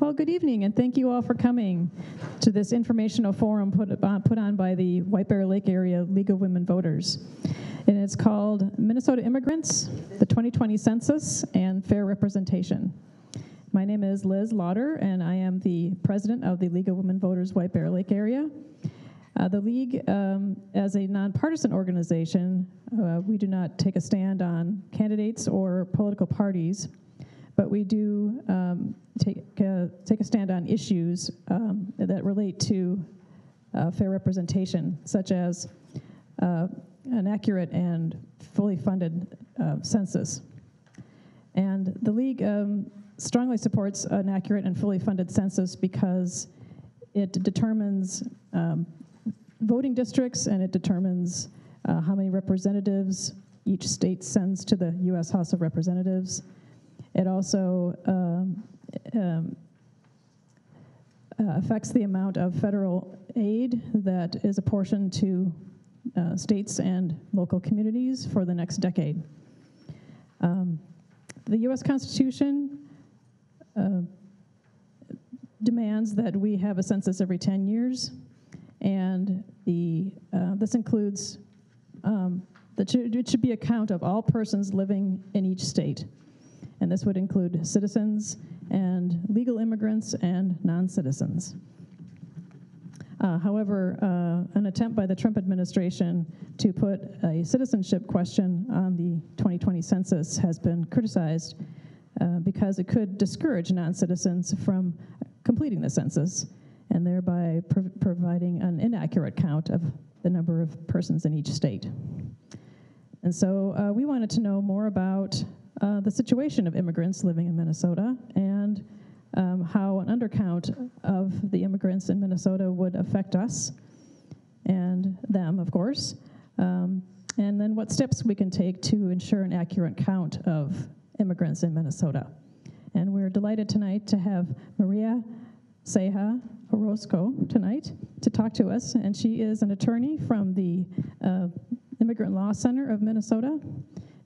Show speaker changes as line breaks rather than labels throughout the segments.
Well, good evening, and thank you all for coming to this informational forum put, uh, put on by the White Bear Lake Area League of Women Voters. And it's called Minnesota Immigrants, the 2020 Census, and Fair Representation. My name is Liz Lauder, and I am the president of the League of Women Voters White Bear Lake Area. Uh, the League, um, as a nonpartisan organization, uh, we do not take a stand on candidates or political parties but we do um, take, uh, take a stand on issues um, that relate to uh, fair representation, such as uh, an accurate and fully funded uh, census. And the League um, strongly supports an accurate and fully funded census because it determines um, voting districts and it determines uh, how many representatives each state sends to the U.S. House of Representatives. It also um, um, uh, affects the amount of federal aid that is apportioned to uh, states and local communities for the next decade. Um, the U.S. Constitution uh, demands that we have a census every 10 years, and the, uh, this includes um, that it should be a count of all persons living in each state and this would include citizens and legal immigrants and non-citizens. Uh, however, uh, an attempt by the Trump administration to put a citizenship question on the 2020 census has been criticized uh, because it could discourage non-citizens from completing the census and thereby pro providing an inaccurate count of the number of persons in each state. And so uh, we wanted to know more about uh, the situation of immigrants living in Minnesota and um, how an undercount of the immigrants in Minnesota would affect us and them, of course, um, and then what steps we can take to ensure an accurate count of immigrants in Minnesota. And we're delighted tonight to have Maria Ceja Orozco tonight to talk to us, and she is an attorney from the uh, Immigrant Law Center of Minnesota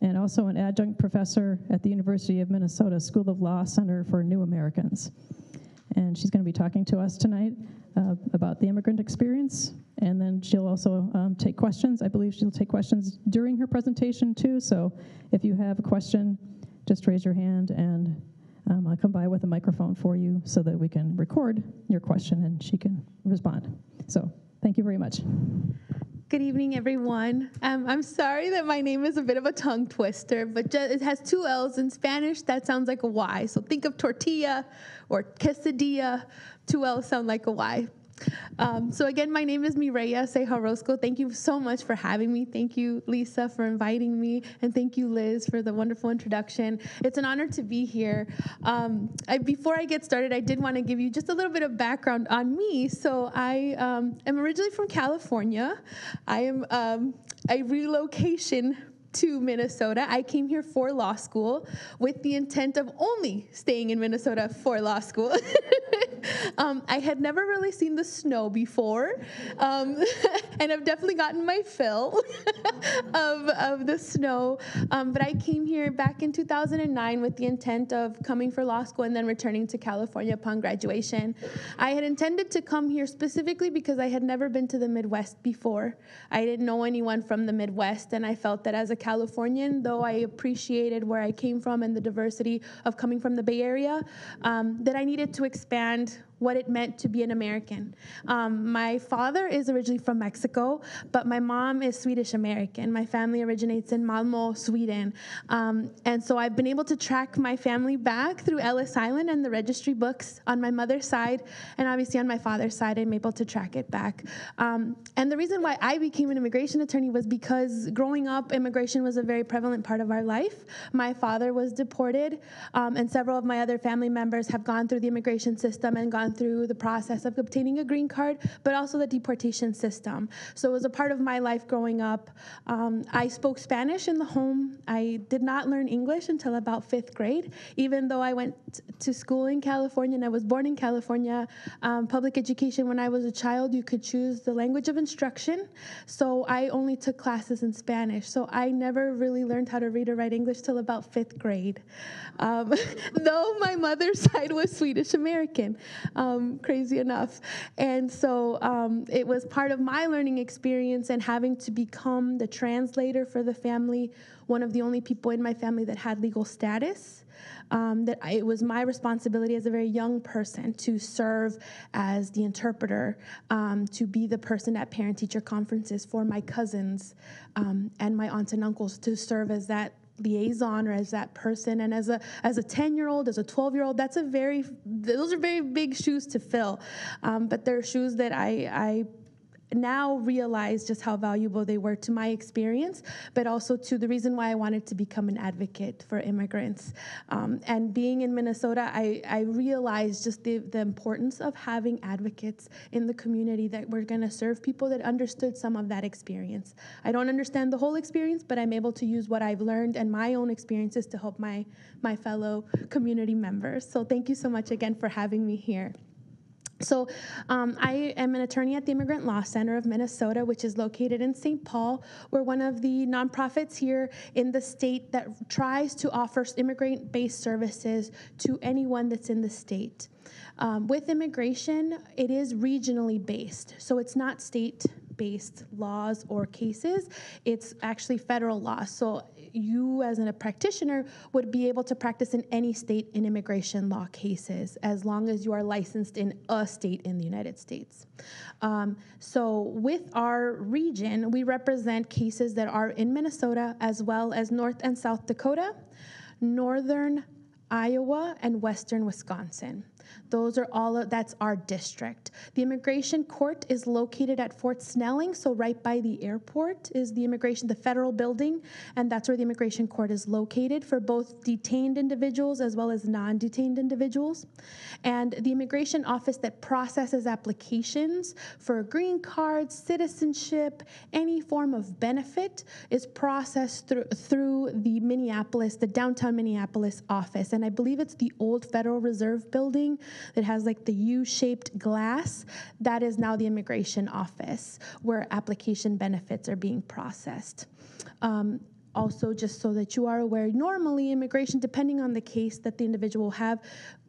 and also an adjunct professor at the University of Minnesota School of Law Center for New Americans. And she's going to be talking to us tonight uh, about the immigrant experience, and then she'll also um, take questions. I believe she'll take questions during her presentation too, so if you have a question, just raise your hand and um, I'll come by with a microphone for you so that we can record your question and she can respond. So thank you very much.
Good evening, everyone. Um, I'm sorry that my name is a bit of a tongue twister, but it has two L's in Spanish. That sounds like a Y. So think of tortilla or quesadilla. Two L's sound like a Y. Um, so again, my name is Mireya Ceja Orozco. Thank you so much for having me. Thank you, Lisa, for inviting me, and thank you, Liz, for the wonderful introduction. It's an honor to be here. Um, I, before I get started, I did want to give you just a little bit of background on me. So I um, am originally from California. I am um, a relocation to Minnesota. I came here for law school with the intent of only staying in Minnesota for law school. um, I had never really seen the snow before, um, and I've definitely gotten my fill of, of the snow. Um, but I came here back in 2009 with the intent of coming for law school and then returning to California upon graduation. I had intended to come here specifically because I had never been to the Midwest before. I didn't know anyone from the Midwest, and I felt that as a Californian, though I appreciated where I came from and the diversity of coming from the Bay Area, um, that I needed to expand what it meant to be an American. Um, my father is originally from Mexico, but my mom is Swedish American. My family originates in Malmo, Sweden. Um, and so I've been able to track my family back through Ellis Island and the registry books on my mother's side, and obviously on my father's side, I'm able to track it back. Um, and the reason why I became an immigration attorney was because growing up, immigration was a very prevalent part of our life. My father was deported, um, and several of my other family members have gone through the immigration system and gone gone through the process of obtaining a green card, but also the deportation system. So it was a part of my life growing up. Um, I spoke Spanish in the home. I did not learn English until about fifth grade, even though I went to school in California and I was born in California. Um, public education, when I was a child, you could choose the language of instruction. So I only took classes in Spanish. So I never really learned how to read or write English till about fifth grade. Um, though my mother's side was Swedish American, um, crazy enough. And so um, it was part of my learning experience and having to become the translator for the family, one of the only people in my family that had legal status. Um, that I, it was my responsibility as a very young person to serve as the interpreter, um, to be the person at parent teacher conferences for my cousins um, and my aunts and uncles, to serve as that liaison or as that person. And as a as a 10 year old as a 12 year old that's a very those are very big shoes to fill. Um, but they're shoes that i i now realize just how valuable they were to my experience, but also to the reason why I wanted to become an advocate for immigrants. Um, and being in Minnesota, I, I realized just the, the importance of having advocates in the community that were going to serve people that understood some of that experience. I don't understand the whole experience, but I'm able to use what I've learned and my own experiences to help my, my fellow community members. So thank you so much again for having me here. So, um, I am an attorney at the Immigrant Law Center of Minnesota, which is located in St. Paul. We're one of the nonprofits here in the state that tries to offer immigrant based services to anyone that's in the state. Um, with immigration, it is regionally based, so it's not state based laws or cases, it's actually federal law. So you, as a practitioner, would be able to practice in any state in immigration law cases as long as you are licensed in a state in the United States. Um, so, with our region, we represent cases that are in Minnesota as well as North and South Dakota, Northern Iowa, and Western Wisconsin. Those are all, of, that's our district. The immigration court is located at Fort Snelling, so right by the airport is the immigration, the federal building, and that's where the immigration court is located for both detained individuals as well as non detained individuals. And the immigration office that processes applications for green cards, citizenship, any form of benefit is processed through, through the Minneapolis, the downtown Minneapolis office. And I believe it's the old Federal Reserve building that has like the U shaped glass. That is now the immigration office where application benefits are being processed. Um, also, just so that you are aware, normally immigration, depending on the case that the individual have,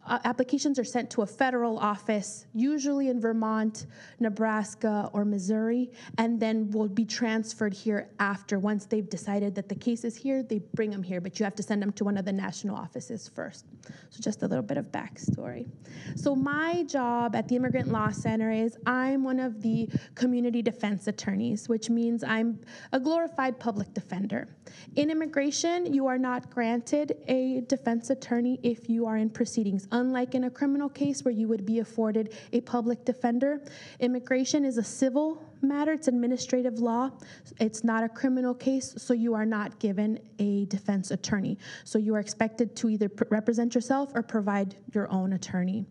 uh, applications are sent to a federal office, usually in Vermont, Nebraska, or Missouri, and then will be transferred here after. Once they've decided that the case is here, they bring them here, but you have to send them to one of the national offices first. So, just a little bit of backstory. So, my job at the Immigrant Law Center is I'm one of the community defense attorneys, which means I'm a glorified public defender. In immigration, you are not granted a defense attorney if you are in proceedings Unlike in a criminal case where you would be afforded a public defender, immigration is a civil matter, it's administrative law. It's not a criminal case, so you are not given a defense attorney. So you are expected to either represent yourself or provide your own attorney.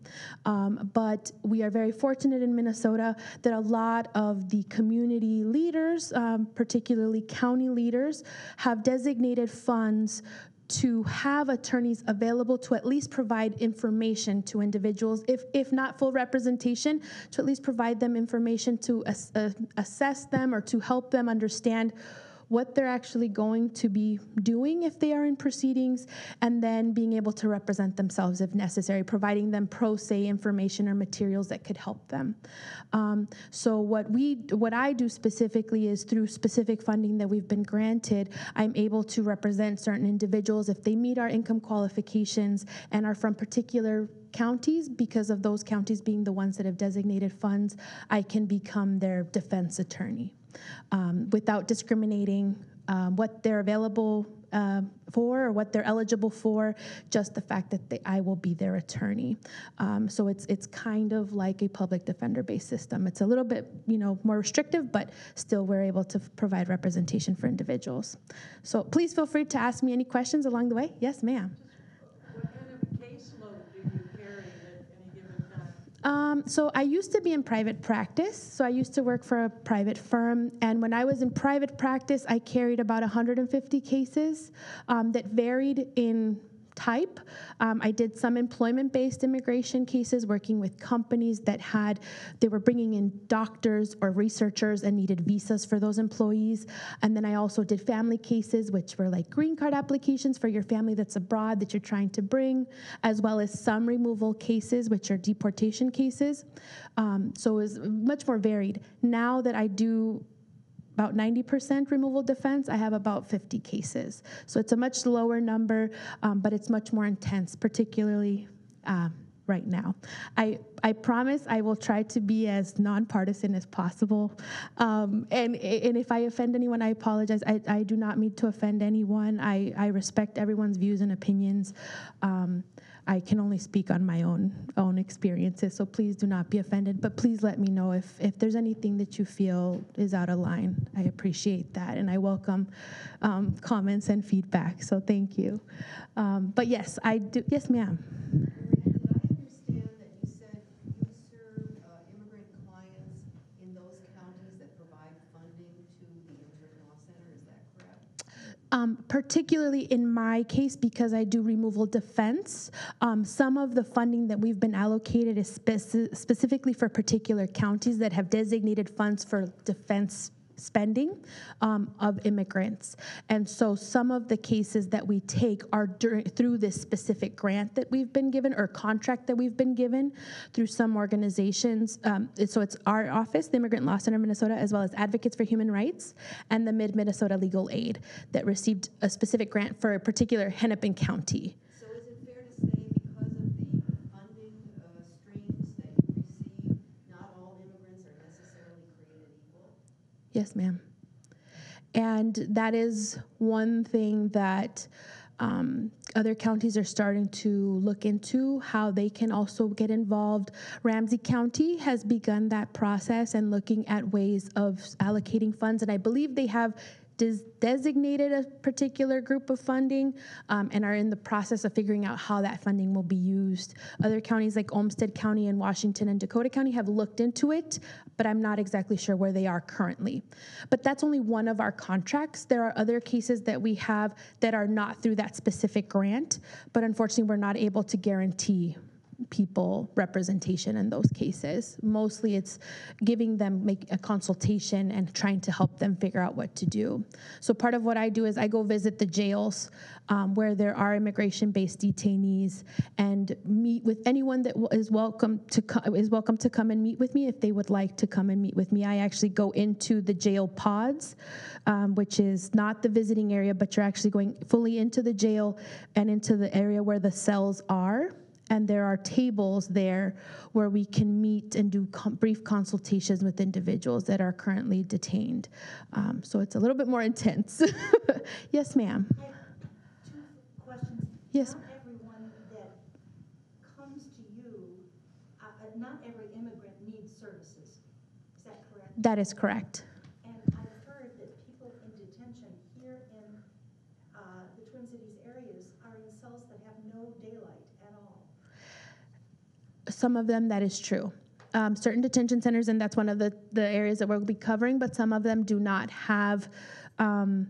Um, but we are very fortunate in Minnesota that a lot of the community leaders, um, particularly county leaders, have designated funds to have attorneys available to at least provide information to individuals, if, if not full representation, to at least provide them information to ass, uh, assess them or to help them understand what they're actually going to be doing if they are in proceedings, and then being able to represent themselves if necessary, providing them pro se information or materials that could help them. Um, so what we, what I do specifically is through specific funding that we've been granted, I'm able to represent certain individuals if they meet our income qualifications and are from particular counties because of those counties being the ones that have designated funds i can become their defense attorney um, without discriminating um, what they're available uh, for or what they're eligible for, just the fact that they, I will be their attorney. Um, so it's it's kind of like a public defender-based system. It's a little bit you know more restrictive, but still we're able to provide representation for individuals. So please feel free to ask me any questions along the way. Yes, ma'am. Um, so I used to be in private practice. So I used to work for a private firm, and when I was in private practice, I carried about 150 cases um, that varied in type. Um, I did some employment-based immigration cases, working with companies that had they were bringing in doctors or researchers and needed visas for those employees. And then I also did family cases, which were like green card applications for your family that's abroad that you're trying to bring, as well as some removal cases, which are deportation cases. Um, so it was much more varied. Now that I do about 90% removal defense. I have about 50 cases. So it's a much lower number, um, but it's much more intense, particularly um, right now. I, I promise I will try to be as nonpartisan as possible. Um, and, and if I offend anyone, I apologize. I, I do not mean to offend anyone. I, I respect everyone's views and opinions. Um, I can only speak on my own own experiences, so please do not be offended. But please let me know if if there's anything that you feel is out of line. I appreciate that, and I welcome um, comments and feedback. So thank you. Um, but yes, I do. Yes, ma'am.
Did I understand that you said you serve uh, immigrant clients in those counties that provide funding to the Immigrant Law Center, is that correct?
Um, particularly in my case, because I do removal defense, um, some of the funding that we've been allocated is speci- specifically for particular counties that have designated funds for defense spending um, of immigrants. And so some of the cases that we take are during, through this specific grant that we've been given or contract that we've been given through some organizations. Um, so it's our office, the Immigrant Law Center of Minnesota, as well as Advocates for Human Rights and the Mid Minnesota Legal Aid that received a specific grant for a particular Hennepin County.
So is it fair to say because of the funding uh, streams that you receive, not all immigrants are necessarily created equal?
Yes, ma'am. And that is one thing that um, other counties are starting to look into how they can also get involved. Ramsey County has begun that process and looking at ways of allocating funds, and I believe they have des- designated a particular group of funding um, and are in the process of figuring out how that funding will be used. Other counties like Olmsted County and Washington and Dakota County have looked into it, but I'm not exactly sure where they are currently. But that's only one of our contracts. There are other cases that we have that are not through that specific grant, but unfortunately, we're not able to guarantee people representation in those cases. Mostly it's giving them make a consultation and trying to help them figure out what to do. So part of what I do is I go visit the jails um, where there are immigration-based detainees and meet with anyone that is welcome to is welcome to come and meet with me if they would like to come and meet with me. I actually go into the jail pods, um, which is not the visiting area, but you're actually going fully into the jail and into the area where the cells are and there are tables there where we can meet and do com- brief consultations with individuals that are currently detained. Um, so it's a little bit more intense. yes, ma'am.
I have two questions.
Yes.
Not everyone that comes to you, uh, not every immigrant needs services. Is that correct?
That is correct.
And I've heard that people in detention here in uh, the Twin Cities areas are in cells that have no daylight at all.
Some of them, that is true. Um, certain detention centers, and that's one of the, the areas that we'll be covering, but some of them do not have um,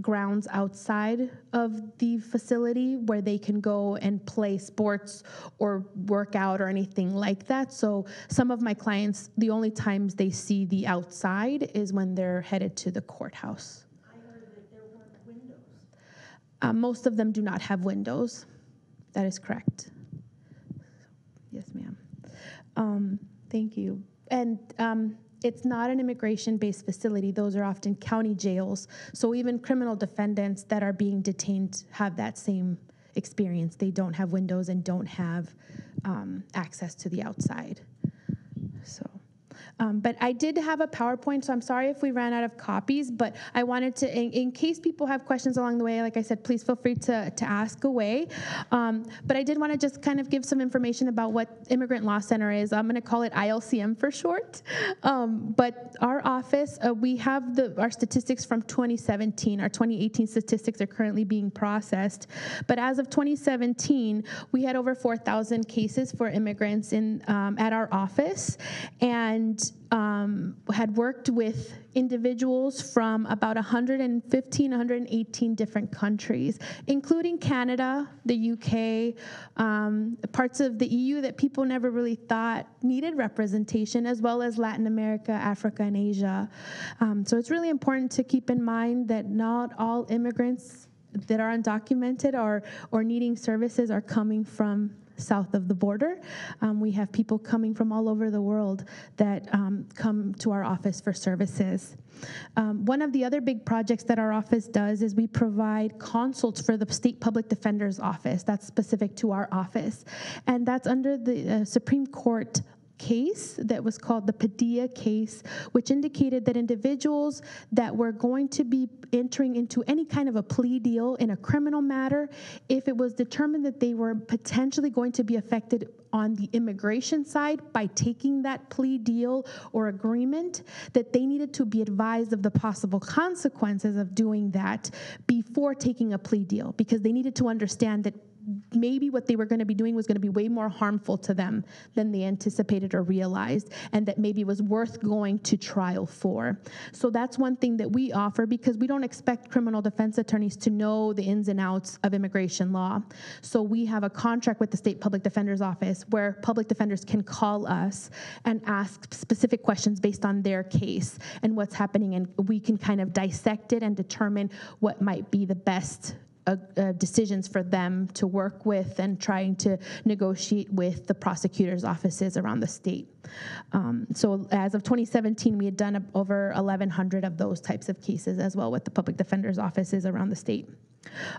grounds outside of the facility where they can go and play sports or work out or anything like that. So some of my clients, the only times they see the outside is when they're headed to the courthouse.
I heard that there weren't windows.
Uh, most of them do not have windows. That is correct. Yes, ma'am. Um, thank you. And um, it's not an immigration based facility, those are often county jails. So even criminal defendants that are being detained have that same experience. They don't have windows and don't have um, access to the outside. So. Um, but I did have a PowerPoint, so I'm sorry if we ran out of copies. But I wanted to, in, in case people have questions along the way, like I said, please feel free to, to ask away. Um, but I did want to just kind of give some information about what Immigrant Law Center is. I'm going to call it ILCM for short. Um, but our office, uh, we have the our statistics from 2017. Our 2018 statistics are currently being processed. But as of 2017, we had over 4,000 cases for immigrants in um, at our office, and um, had worked with individuals from about 115, 118 different countries, including Canada, the UK, um, parts of the EU that people never really thought needed representation, as well as Latin America, Africa, and Asia. Um, so it's really important to keep in mind that not all immigrants that are undocumented or, or needing services are coming from south of the border. Um, we have people coming from all over the world that um, come to our office for services. Um, one of the other big projects that our office does is we provide consults for the state public defender's office. That's specific to our office. And that's under the uh, Supreme Court case that was called the Padilla case, which indicated that individuals that were going to be entering into any kind of a plea deal in a criminal matter, if it was determined that they were potentially going to be affected on the immigration side by taking that plea deal or agreement, that they needed to be advised of the possible consequences of doing that before taking a plea deal because they needed to understand that maybe what they were going to be doing was going to be way more harmful to them than they anticipated or realized, and that maybe was worth going to trial for. So that's one thing that we offer because we don't expect criminal defense attorneys to know the ins and outs of immigration law. So we have a contract with the state public defender's office where public defenders can call us and ask specific questions based on their case and what's happening, and we can kind of dissect it and determine what might be the best uh, uh, decisions for them to work with and trying to negotiate with the prosecutors' offices around the state. Um, so, as of 2017, we had done over 1,100 of those types of cases as well with the public defender's offices around the state.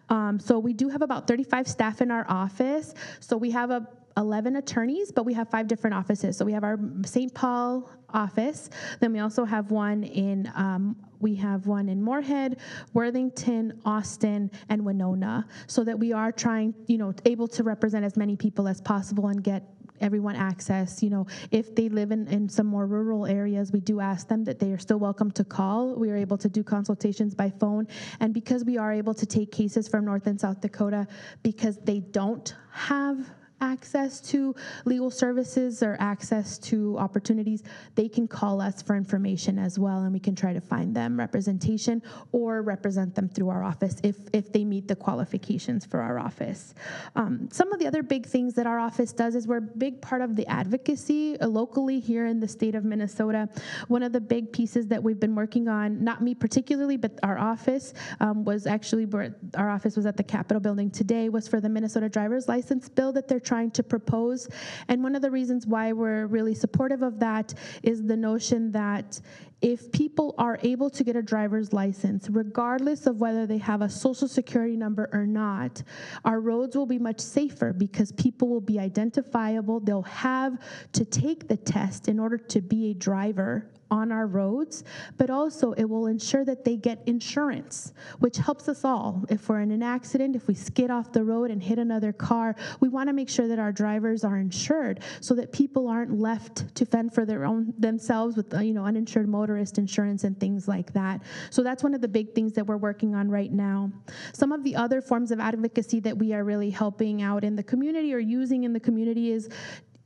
Um, so, we do have about 35 staff in our office. So, we have a 11 attorneys, but we have five different offices. So we have our St. Paul office. Then we also have one in um, we have one in Moorhead, Worthington, Austin, and Winona, so that we are trying, you know, able to represent as many people as possible and get everyone access. You know, if they live in, in some more rural areas, we do ask them that they are still welcome to call. We are able to do consultations by phone. And because we are able to take cases from North and South Dakota, because they don't have access to legal services or access to opportunities, they can call us for information as well, and we can try to find them representation or represent them through our office if, if they meet the qualifications for our office. Um, some of the other big things that our office does is we're a big part of the advocacy uh, locally here in the state of Minnesota. One of the big pieces that we've been working on, not me particularly, but our office um, was actually our office was at the Capitol building today, was for the Minnesota driver's license bill that they're trying to propose. And one of the reasons why we're really supportive of that is the notion that if people are able to get a driver's license, regardless of whether they have a social security number or not, our roads will be much safer because people will be identifiable. They'll have to take the test in order to be a driver on our roads, but also it will ensure that they get insurance, which helps us all. If we're in an accident, if we skid off the road and hit another car, we want to make sure that our drivers are insured so that people aren't left to fend for their own themselves with you know uninsured motorist insurance and things like that. So that's one of the big things that we're working on right now. Some of the other forms of advocacy that we are really helping out in the community or using in the community is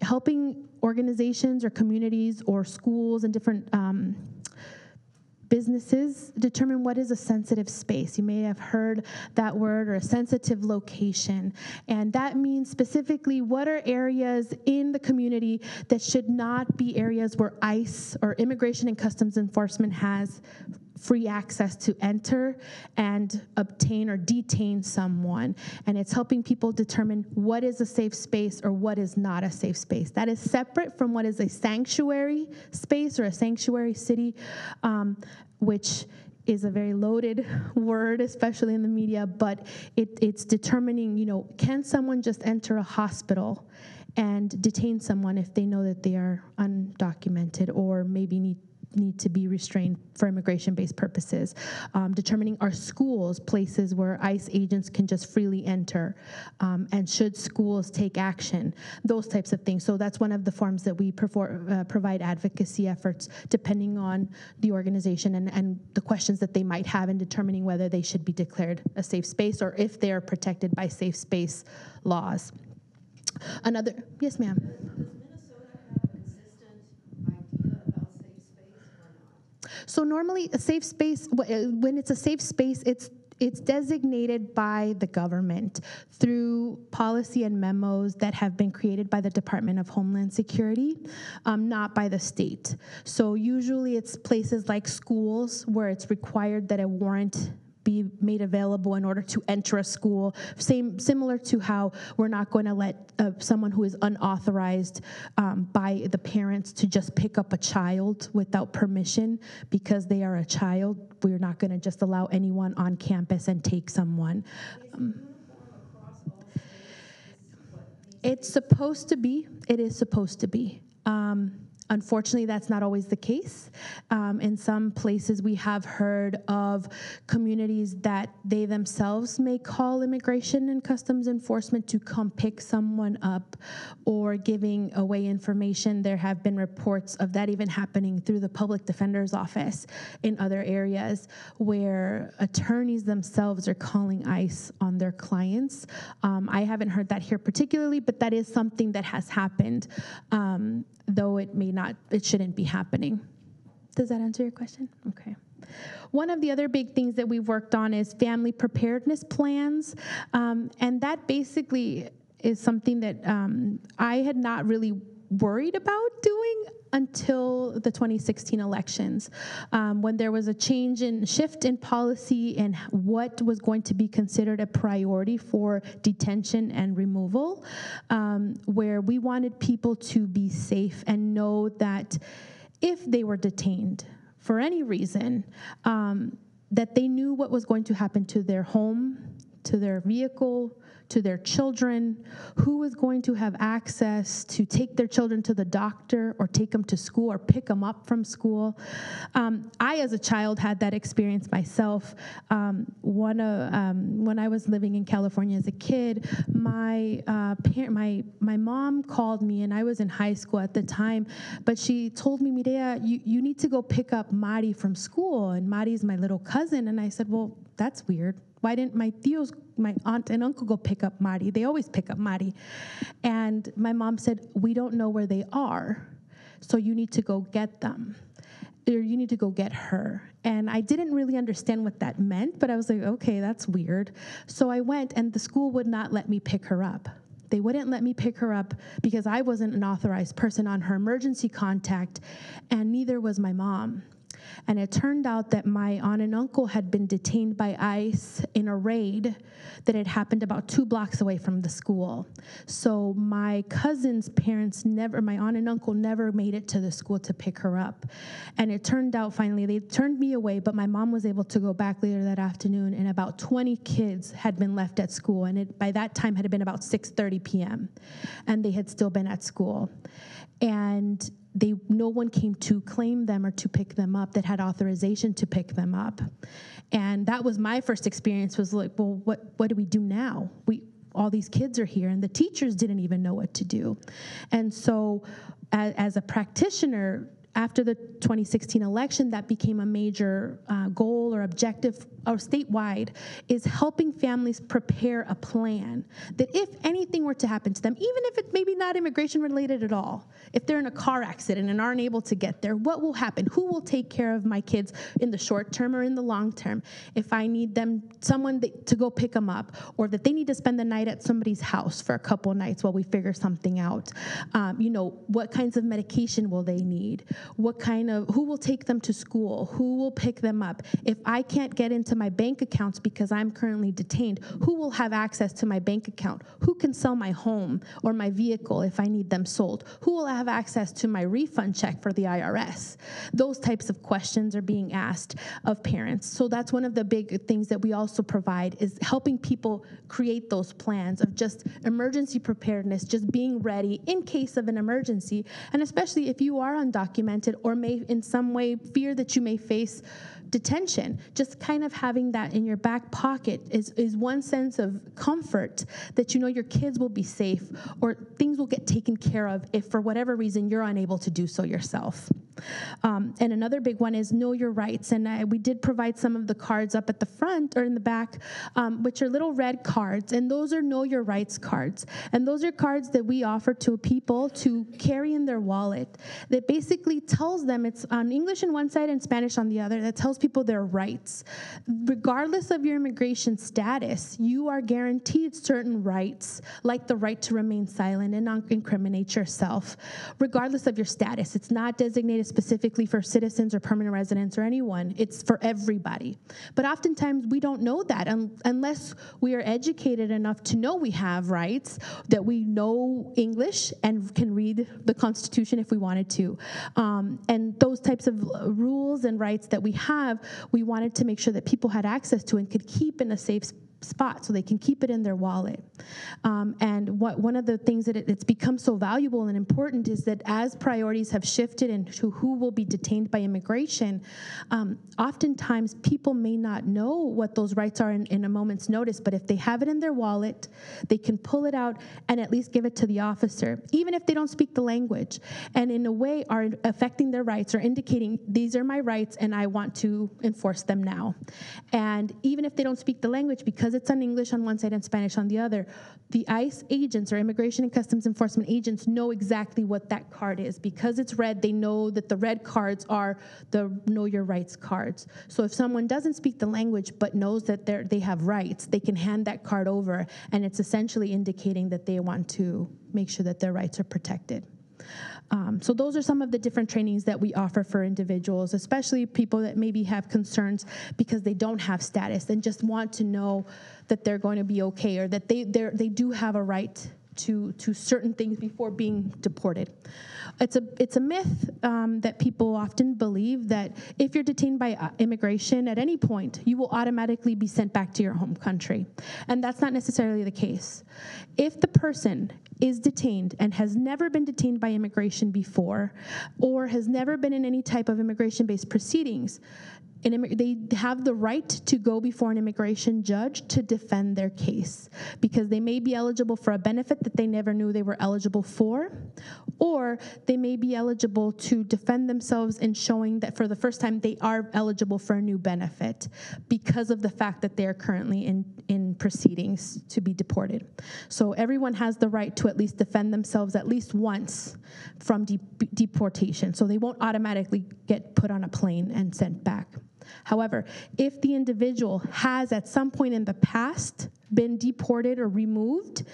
helping organizations or communities or schools and different um, businesses determine what is a sensitive space. You may have heard that word or a sensitive location. And that means specifically what are areas in the community that should not be areas where ICE or Immigration and Customs Enforcement has free access to enter and obtain or detain someone. And it's helping people determine what is a safe space or what is not a safe space. That is separate from what is a sanctuary space or a sanctuary city, um, which is a very loaded word, especially in the media, but it, it's determining, you know, can someone just enter a hospital and detain someone if they know that they are undocumented or maybe need need to be restrained for immigration-based purposes. Um, determining are schools places where ICE agents can just freely enter, um, and should schools take action? Those types of things. So that's one of the forms that we perfor- uh, provide advocacy efforts, depending on the organization and, and the questions that they might have in determining whether they should be declared a safe space or if they are protected by safe space laws. Another, yes, ma'am.
Does Minnesota have a consistent idea about safe space or not?
So normally, a safe space, uh, when it's a safe space, it's it's designated by the government through policy and memos that have been created by the Department of Homeland Security, um, not by the state. So usually, it's places like schools where it's required that a warrant be made available in order to enter a school. Same, similar to how we're not going to let uh, someone who is unauthorized um, by the parents to just pick up a child without permission because they are a child. We're not going to just allow anyone on campus and take someone. It's supposed to be. It is supposed to be. Um, unfortunately, that's not always the case. Um, in some places, we have heard of communities that they themselves may call immigration and customs enforcement to come pick someone up or giving away information. There have been reports of that even happening through the public defender's office in other areas where attorneys themselves are calling ICE on their clients. Um, I haven't heard that here particularly, but that is something that has happened, um, though it may not, it shouldn't be happening. Does that answer your question? Okay. One of the other big things that we've worked on is family preparedness plans. Um, and that basically is something that um, I had not really worried about doing until the 2016 elections, um, when there was a change in shift in policy and what was going to be considered a priority for detention and removal, um, where we wanted people to be safe and know that if they were detained for any reason, um, that they knew what was going to happen to their home, to their vehicle, to their children, who was going to have access to take their children to the doctor or take them to school or pick them up from school. Um, I, as a child, had that experience myself. Um, one uh, when I was living in California as a kid, my uh, parent, my my mom called me, and I was in high school at the time, but she told me, Mireya, you, you need to go pick up Mari from school, and Mari's my little cousin, and I said, well, that's weird. Why didn't my tios, my aunt and uncle go pick up Mari? They always pick up Mari. And my mom said, We don't know where they are, so you need to go get them. Or you need to go get her. And I didn't really understand what that meant, but I was like, okay, that's weird. So I went, and the school would not let me pick her up. They wouldn't let me pick her up because I wasn't an authorized person on her emergency contact, and neither was my mom. And it turned out that my aunt and uncle had been detained by ICE in a raid that had happened about two blocks away from the school. So my cousin's parents never, my aunt and uncle never made it to the school to pick her up. And it turned out finally, they turned me away, but my mom was able to go back later that afternoon, and about 20 kids had been left at school. And it, by that time, had been about 6.30 p.m., and they had still been at school. And they no one came to claim them or to pick them up that had authorization to pick them up. And that was my first experience was like well what what do we do now? We all these kids are here and the teachers didn't even know what to do. And so as, as a practitioner after the 2016 election, that became a major uh, goal or objective or statewide is helping families prepare a plan that if anything were to happen to them, even if it's maybe not immigration related at all, if they're in a car accident and aren't able to get there, what will happen? Who will take care of my kids in the short term or in the long term? If I need them, someone that, to go pick them up, or that they need to spend the night at somebody's house for a couple nights while we figure something out, um, you know, what kinds of medication will they need? What kind of who will take them to school? Who will pick them up? If i can't get into my bank accounts because i'm currently detained who will have access to my bank account? Who can sell my home or my vehicle if i need them sold? Who will have access to my refund check for the irs those types of questions are being asked of parents. So that's one of the big things that we also provide is helping people create those plans of just emergency preparedness just being ready in case of an emergency. And especially if you are undocumented or may in some way fear that you may face detention. Just kind of having that in your back pocket is, is one sense of comfort that you know your kids will be safe or things will get taken care of if for whatever reason you're unable to do so yourself. Um, and another big one is know your rights. And I, we did provide some of the cards up at the front or in the back um, which are little red cards. And those are know your rights cards. And those are cards that we offer to people to carry in their wallet that basically tells them it's on english on one side and spanish on the other that tells people their rights. Regardless of your immigration status you are guaranteed certain rights like the right to remain silent and not incriminate yourself regardless of your status. It's not designated specifically for citizens or permanent residents or anyone. It's for everybody. But oftentimes we don't know that un- unless we are educated enough to know we have rights that we know english and can read the constitution if we wanted to. Um, and those types of rules and rights that we have we wanted to make sure that people had access to and could keep in a safe spot so they can keep it in their wallet. Um, and what one of the things that it, it's become so valuable and important is that as priorities have shifted into who will be detained by immigration, um, oftentimes people may not know what those rights are in, in a moment's notice, but if they have it in their wallet, they can pull it out and at least give it to the officer, even if they don't speak the language, and in a way are affecting their rights or indicating these are my rights and I want to enforce them now. And even if they don't speak the language, because it's on English on one side and Spanish on the other, the ICE agents or Immigration and Customs Enforcement agents know exactly what that card is. Because it's red, they know that the red cards are the Know Your Rights cards. So if someone doesn't speak the language but knows that they have rights, they can hand that card over, and it's essentially indicating that they want to make sure that their rights are protected. Um, so those are some of the different trainings that we offer for individuals, especially people that maybe have concerns because they don't have status and just want to know that they're going to be okay or that they they do have a right to to certain things before being deported. It's a it's a myth um, that people often believe that if you're detained by uh, immigration at any point, you will automatically be sent back to your home country, and that's not necessarily the case. If the person is detained and has never been detained by immigration before, or has never been in any type of immigration-based proceedings, an immig- they have the right to go before an immigration judge to defend their case because they may be eligible for a benefit that they never knew they were eligible for, or they may be eligible to defend themselves in showing that for the first time they are eligible for a new benefit because of the fact that they are currently in, in proceedings to be deported. So everyone has the right to at least defend themselves at least once from de- deportation. So they won't automatically get put on a plane and sent back. However, if the individual has at some point in the past been deported or removed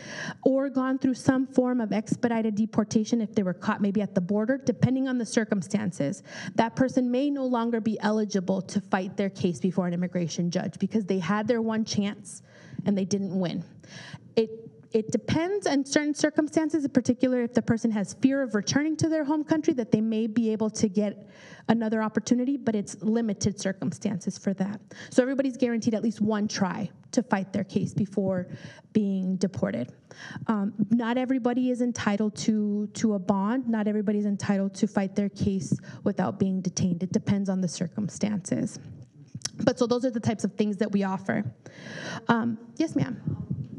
or gone through some form of expedited deportation if they were caught maybe at the border, depending on the circumstances, that person may no longer be eligible to fight their case before an immigration judge because they had their one chance and they didn't win. It it depends on certain circumstances, in particular if the person has fear of returning to their home country, that they may be able to get another opportunity, but it's limited circumstances for that. So everybody's guaranteed at least one try to fight their case before being deported. Um, not everybody is entitled to, to a bond. Not everybody is entitled to fight their case without being detained. It depends on the circumstances. But so those are the types of things that we offer. Um, yes, ma'am.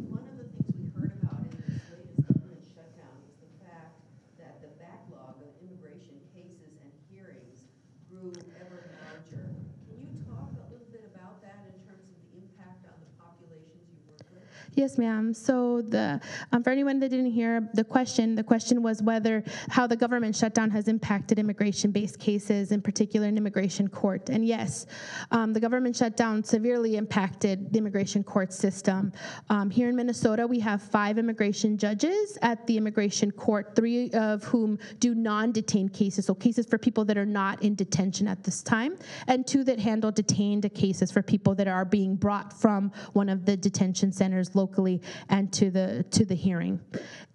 One of the things we heard about in this latest government shutdown is the fact that the backlog of immigration cases and hearings grew ever larger. Can you talk a little bit about that in terms of the impact on the populations you work with?
Yes, ma'am. So the um, for anyone that didn't hear the question, the question was whether how the government shutdown has impacted immigration-based cases, in particular in immigration court. And yes, um, the government shutdown severely impacted the immigration court system. Um, here in Minnesota, we have five immigration judges at the immigration court, three of whom do non-detained cases, so cases for people that are not in detention at this time, and two that handle detained cases for people that are being brought from one of the detention centers locally and to the to the hearing.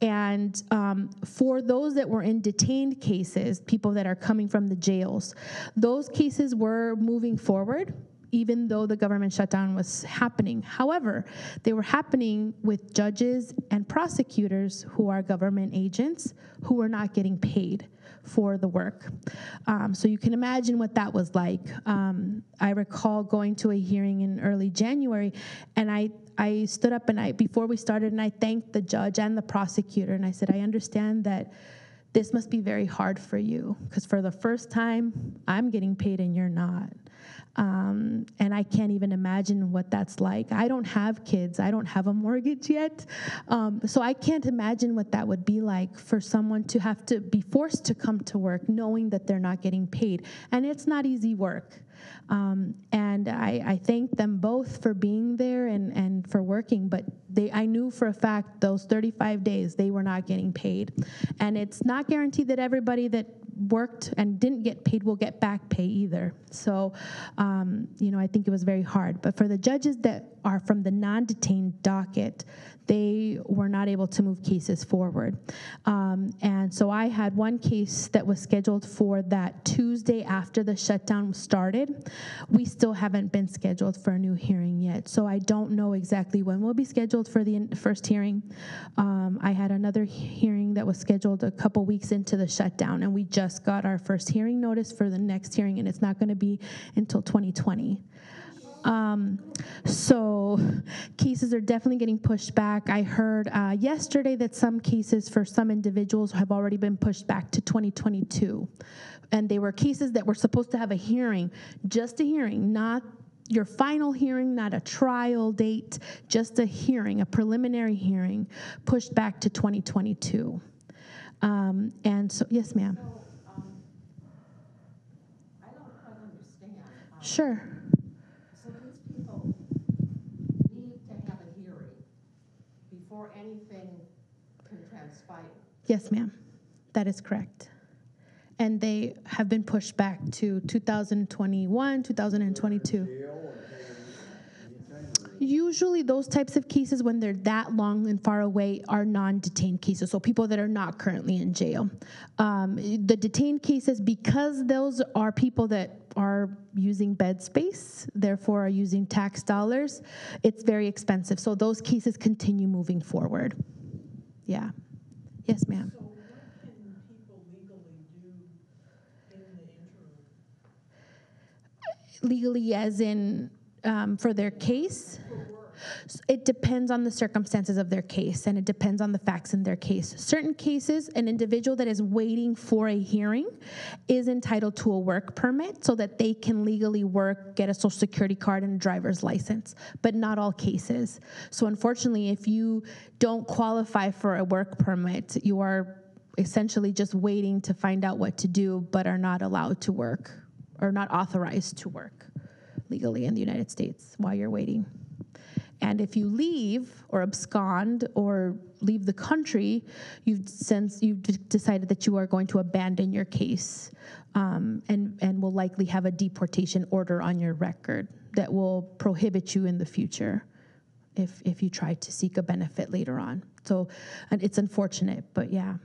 And um, for those that were in detained cases, people that are coming from the jails, those cases were moving forward even though the government shutdown was happening. However, they were happening with judges and prosecutors who are government agents who were not getting paid for the work. Um, so you can imagine what that was like. Um, I recall going to a hearing in early January, and I I stood up and I before we started and I thanked the judge and the prosecutor, and I said, I understand that this must be very hard for you because for the first time I'm getting paid and you're not. Um, and I can't even imagine what that's like. I don't have kids, I don't have a mortgage yet. Um, so I can't imagine what that would be like for someone to have to be forced to come to work knowing that they're not getting paid. And it's not easy work. Um, and I, I thank them both for being there and, and for working, but they, I knew for a fact those 35 days they were not getting paid. And it's not guaranteed that everybody that worked and didn't get paid will get back pay either. So, um, you know, I think it was very hard. But for the judges that are from the non detained docket, they were not able to move cases forward. Um, and so I had one case that was scheduled for that Tuesday after the shutdown started. We still haven't been scheduled for a new hearing yet. So I don't know exactly when we'll be scheduled for the first hearing. Um, I had another hearing that was scheduled a couple weeks into the shutdown, and we just got our first hearing notice for the next hearing, and it's not going to be until 2020. Um, so cases are definitely getting pushed back. I heard uh, yesterday that some cases for some individuals have already been pushed back to 2022. And they were cases that were supposed to have a hearing, just a hearing, not your final hearing, not a trial date, just a hearing, a preliminary hearing, pushed back to 2022. Um, and so, yes, ma'am.
So, um, I don't quite understand. um,
Sure.
So these people need to have a hearing before anything can transpire.
Yes, ma'am. That is correct. And they have been pushed back to 2021, 2022. Usually, those types of cases, when they're that long and far away, are non detained cases. So, people that are not currently in jail. Um, the detained cases, because those are people that are using bed space, therefore are using tax dollars, it's very expensive. So, those cases continue moving forward. Yeah. Yes, ma'am.
So what can people legally do in the interim?
legally as in um, for their case S- it depends on the circumstances of their case and it depends on the facts in their case certain cases an individual that is waiting for a hearing is entitled to a work permit so that they can legally work get a social security card and a driver's license but not all cases so unfortunately if you don't qualify for a work permit you are essentially just waiting to find out what to do but are not allowed to work or not authorized to work legally in the United States while you're waiting. And if you leave or abscond or leave the country, you've since you've decided that you are going to abandon your case, um, and and will likely have a deportation order on your record that will prohibit you in the future if if you try to seek a benefit later on. So, and it's unfortunate, but yeah.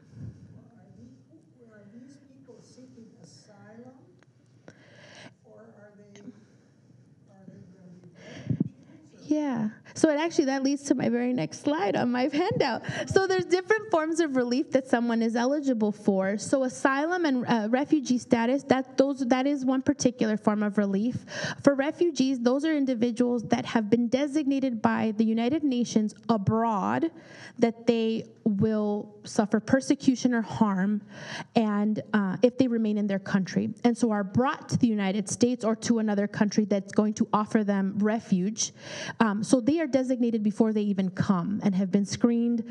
Yeah. So it actually that leads to my very next slide on my handout. So there's different forms of relief that someone is eligible for. So asylum and uh, refugee status that those that is one particular form of relief. For refugees, those are individuals that have been designated by the United Nations abroad that they will suffer persecution or harm and uh, if they remain in their country and so are brought to the united states or to another country that's going to offer them refuge um, so they are designated before they even come and have been screened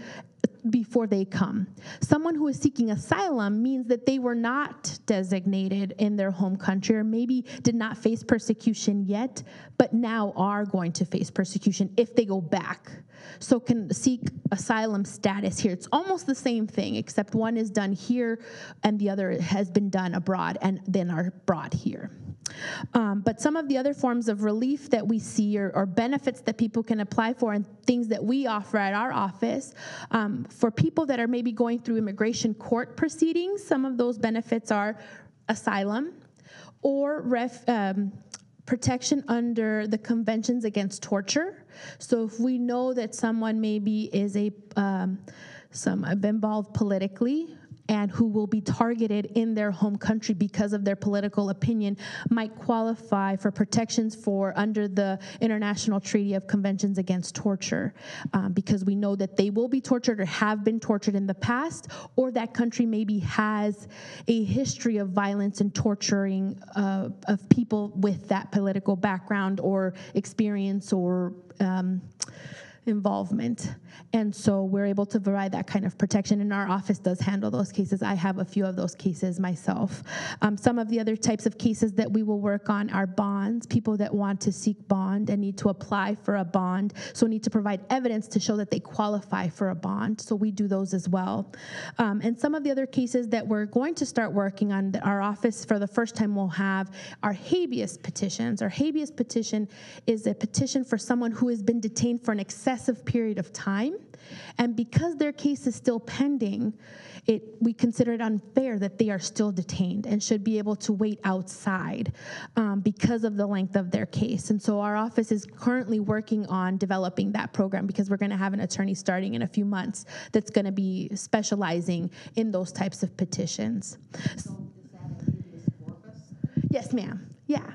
before they come. Someone who is seeking asylum means that they were not designated in their home country or maybe did not face persecution yet, but now are going to face persecution if they go back. So can seek asylum status here. It's almost the same thing, except one is done here and the other has been done abroad and then are brought here. Um, but some of the other forms of relief that we see or, or, benefits that people can apply for and things that we offer at our office um, for people that are maybe going through immigration court proceedings, some of those benefits are asylum or ref, um, protection under the conventions against torture. So if we know that someone maybe is a um, some involved politically and who will be targeted in their home country because of their political opinion might qualify for protections for under the International Treaty of Conventions Against Torture um, because we know that they will be tortured or have been tortured in the past, or that country maybe has a history of violence and torturing uh, of people with that political background or experience or um, involvement. And so we're able to provide that kind of protection, and our office does handle those cases. I have a few of those cases myself. Um, some of the other types of cases that we will work on are bonds, people that want to seek bond and need to apply for a bond, so need to provide evidence to show that they qualify for a bond. So we do those as well. Um, and some of the other cases that we're going to start working on, that our office for the first time will have, are habeas petitions. Our habeas petition is a petition for someone who has been detained for an excessive period of time and because their case is still pending, it, we consider it unfair that they are still detained and should be able to wait outside um, because of the length of their case. And so our office is currently working on developing that program because we're going to have an attorney starting in a few months that's going to be specializing in those types of petitions.
So is that a corpus?
Yes, ma'am. Yeah.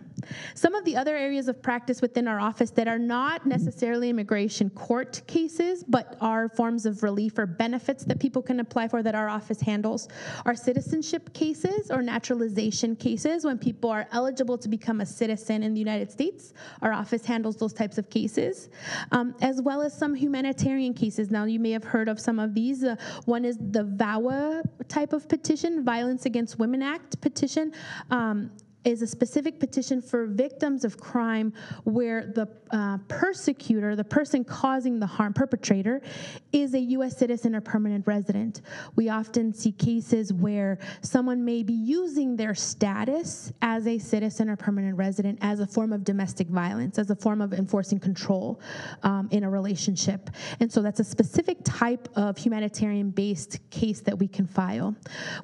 Some of the other areas of practice within our office that are not necessarily immigration court cases, but are forms of relief or benefits that people can apply for that our office handles are citizenship cases or naturalization cases when people are eligible to become a citizen in the United States. Our office handles those types of cases, um, as well as some humanitarian cases. Now, you may have heard of some of these. Uh, one is the VAWA type of petition, Violence Against Women Act petition. Um, is a specific petition for victims of crime where the uh, persecutor, the person causing the harm, perpetrator, is a U.S. citizen or permanent resident. We often see cases where someone may be using their status as a citizen or permanent resident as a form of domestic violence, as a form of enforcing control um, in a relationship. And so that's a specific type of humanitarian based case that we can file.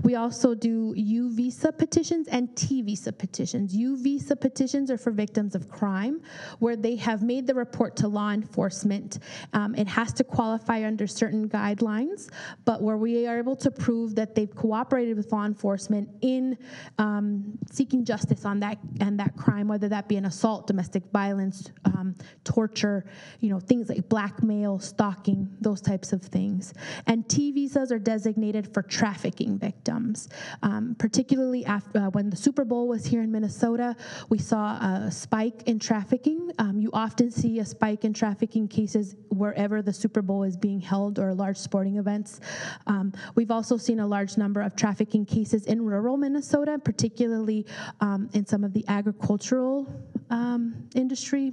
We also do U visa petitions and T visa petitions petitions. U visa petitions are for victims of crime where they have made the report to law enforcement. Um, it has to qualify under certain guidelines, but where we are able to prove that they've cooperated with law enforcement in um, seeking justice on that and that crime, whether that be an assault, domestic violence, um, torture, you know, things like blackmail, stalking, those types of things. And T visas are designated for trafficking victims, um, particularly after uh, when the Super Bowl was here in Minnesota, we saw a spike in trafficking. Um, you often see a spike in trafficking cases wherever the Super Bowl is being held or large sporting events. Um, we've also seen a large number of trafficking cases in rural Minnesota, particularly um, in some of the agricultural um, industry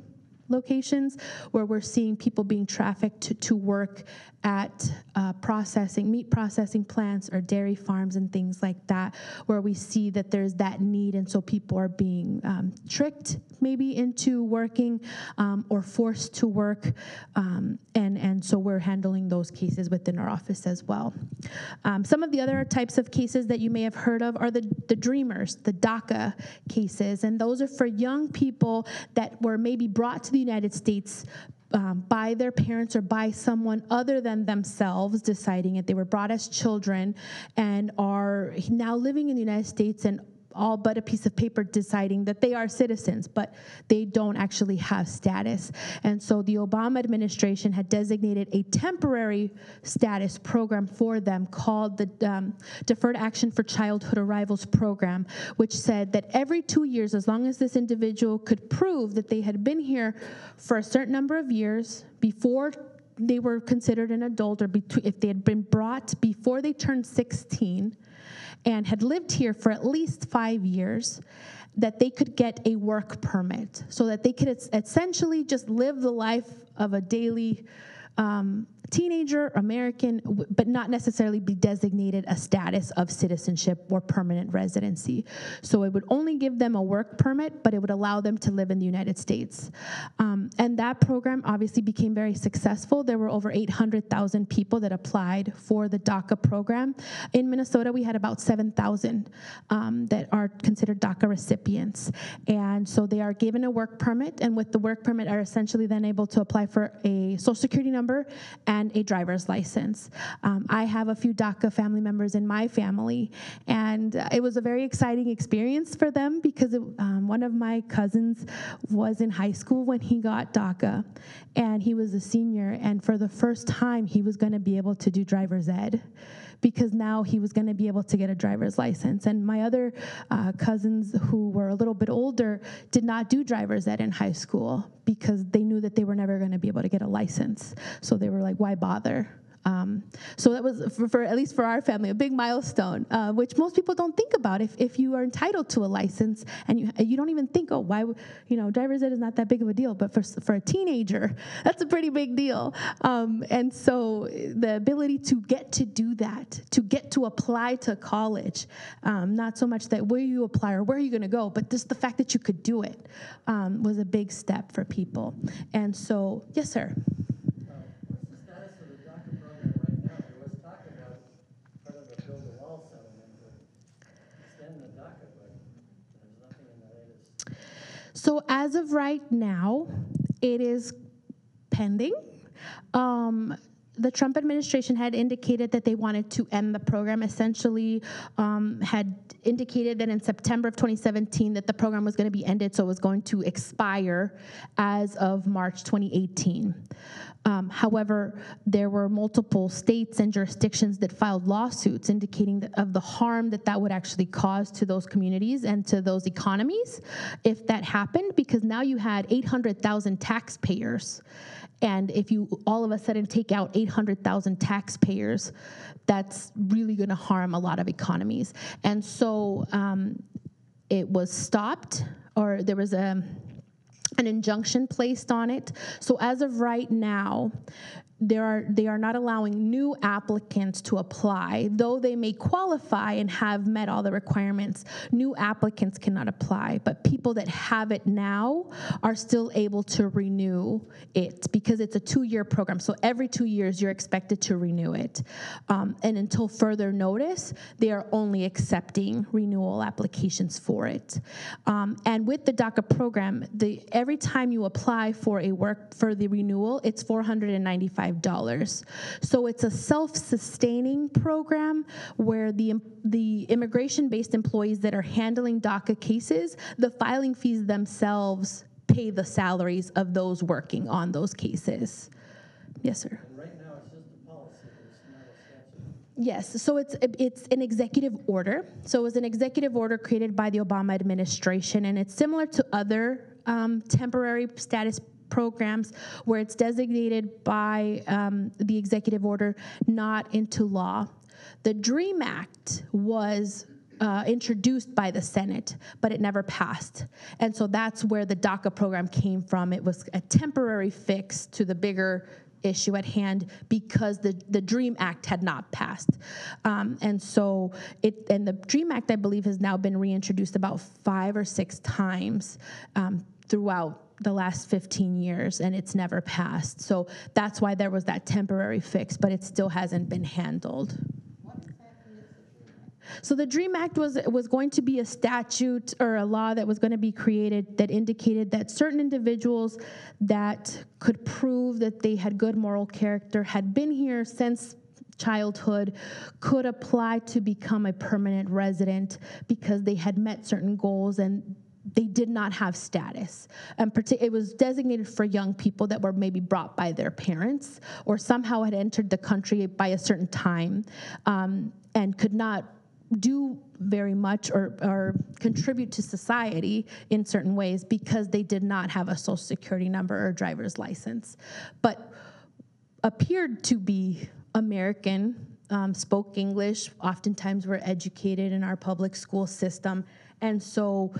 locations where we're seeing people being trafficked to, to work at uh, processing, meat processing plants or dairy farms and things like that, where we see that there's that need, and so people are being um, tricked maybe into working um, or forced to work, um, and and so we're handling those cases within our office as well. Um, some of the other types of cases that you may have heard of are the the Dreamers, the DACA cases, and those are for young people that were maybe brought to the United States um, by their parents or by someone other than themselves deciding it. They were brought as children and are now living in the United States and all but a piece of paper deciding that they are citizens, but they don't actually have status. And so the Obama administration had designated a temporary status program for them called the um, Deferred Action for Childhood Arrivals Program, which said that every two years, as long as this individual could prove that they had been here for a certain number of years before they were considered an adult or if they had been brought before they turned 16 and had lived here for at least five years, that they could get a work permit. So that they could essentially just live the life of a daily um, teenager, American, but not necessarily be designated a status of citizenship or permanent residency. So it would only give them a work permit, but it would allow them to live in the United States. Um, and that program obviously became very successful. There were over 800,000 people that applied for the DACA program. In Minnesota, we had about 7,000 um, that are considered DACA recipients. And so they are given a work permit, and with the work permit, are essentially then able to apply for a social security number and a driver's license. Um, I have a few DACA family members in my family, and uh, it was a very exciting experience for them because it, um, one of my cousins was in high school when he got DACA, and he was a senior, and for the first time, he was going to be able to do driver's ed because now he was going to be able to get a driver's license. And my other uh, cousins who were a little bit older did not do driver's ed in high school because they knew that they were never going to be able to get a license. So they were like, why bother? Um, so that was, for, for at least for our family, a big milestone, uh, which most people don't think about. If, if you are entitled to a license and you, you don't even think, oh, why, you know, driver's ed is not that big of a deal. But for, for a teenager, that's a pretty big deal. Um, and so the ability to get to do that, to get to apply to college, um, not so much that where you apply or where are you going to go, but just the fact that you could do it um, was a big step for people. And so, yes, sir.
Uh, What's the status of the DACA program right now? There was talk about part of a build a wall settlement to extend the DACA, but there's nothing in the latest.
So as of right now, it is pending. Um, the Trump administration had indicated that they wanted to end the program. Essentially, um, had indicated that in September of 2017 that the program was going to be ended, so it was going to expire as of March 2018. Um, however, there were multiple states and jurisdictions that filed lawsuits indicating of the harm that that would actually cause to those communities and to those economies if that happened, because now you had 800,000 taxpayers. And if you all of a sudden take out 800,000 taxpayers, that's really going to harm a lot of economies. And so um, it was stopped, or there was a an injunction placed on it. So as of right now, there are they are not allowing new applicants to apply, though they may qualify and have met all the requirements. New applicants cannot apply, but people that have it now are still able to renew it because it's a two-year program. So every two years, you're expected to renew it, um, and until further notice, they are only accepting renewal applications for it. Um, and with the DACA program, the every time you apply for a work for the renewal, it's four hundred and ninety-five dollars. So it's a self-sustaining program where the the immigration-based employees that are handling DACA cases, the filing fees themselves pay the salaries of those working on those cases. Yes, sir.
Right now, it's just a policy, but it's not a statute.
Yes, so it's it's an executive order. So it was an executive order created by the Obama administration, and it's similar to other um, temporary status programs where it's designated by um, the executive order, not into law. The DREAM Act was uh, introduced by the Senate, but it never passed. And so that's where the DACA program came from. It was a temporary fix to the bigger issue at hand because the, the DREAM Act had not passed. Um, and so it, and the DREAM Act, I believe, has now been reintroduced about five or six times um, throughout the last 15 years and it's never passed. So that's why there was that temporary fix, but it still hasn't been handled. So the DREAM Act was was going to be a statute or a law that was going to be created that indicated that certain individuals that could prove that they had good moral character had been here since childhood could apply to become a permanent resident because they had met certain goals and they did not have status. And it was designated for young people that were maybe brought by their parents or somehow had entered the country by a certain time um, and could not do very much or, or contribute to society in certain ways because they did not have a social security number or driver's license. But appeared to be American, um, spoke English, oftentimes were educated in our public school system. And so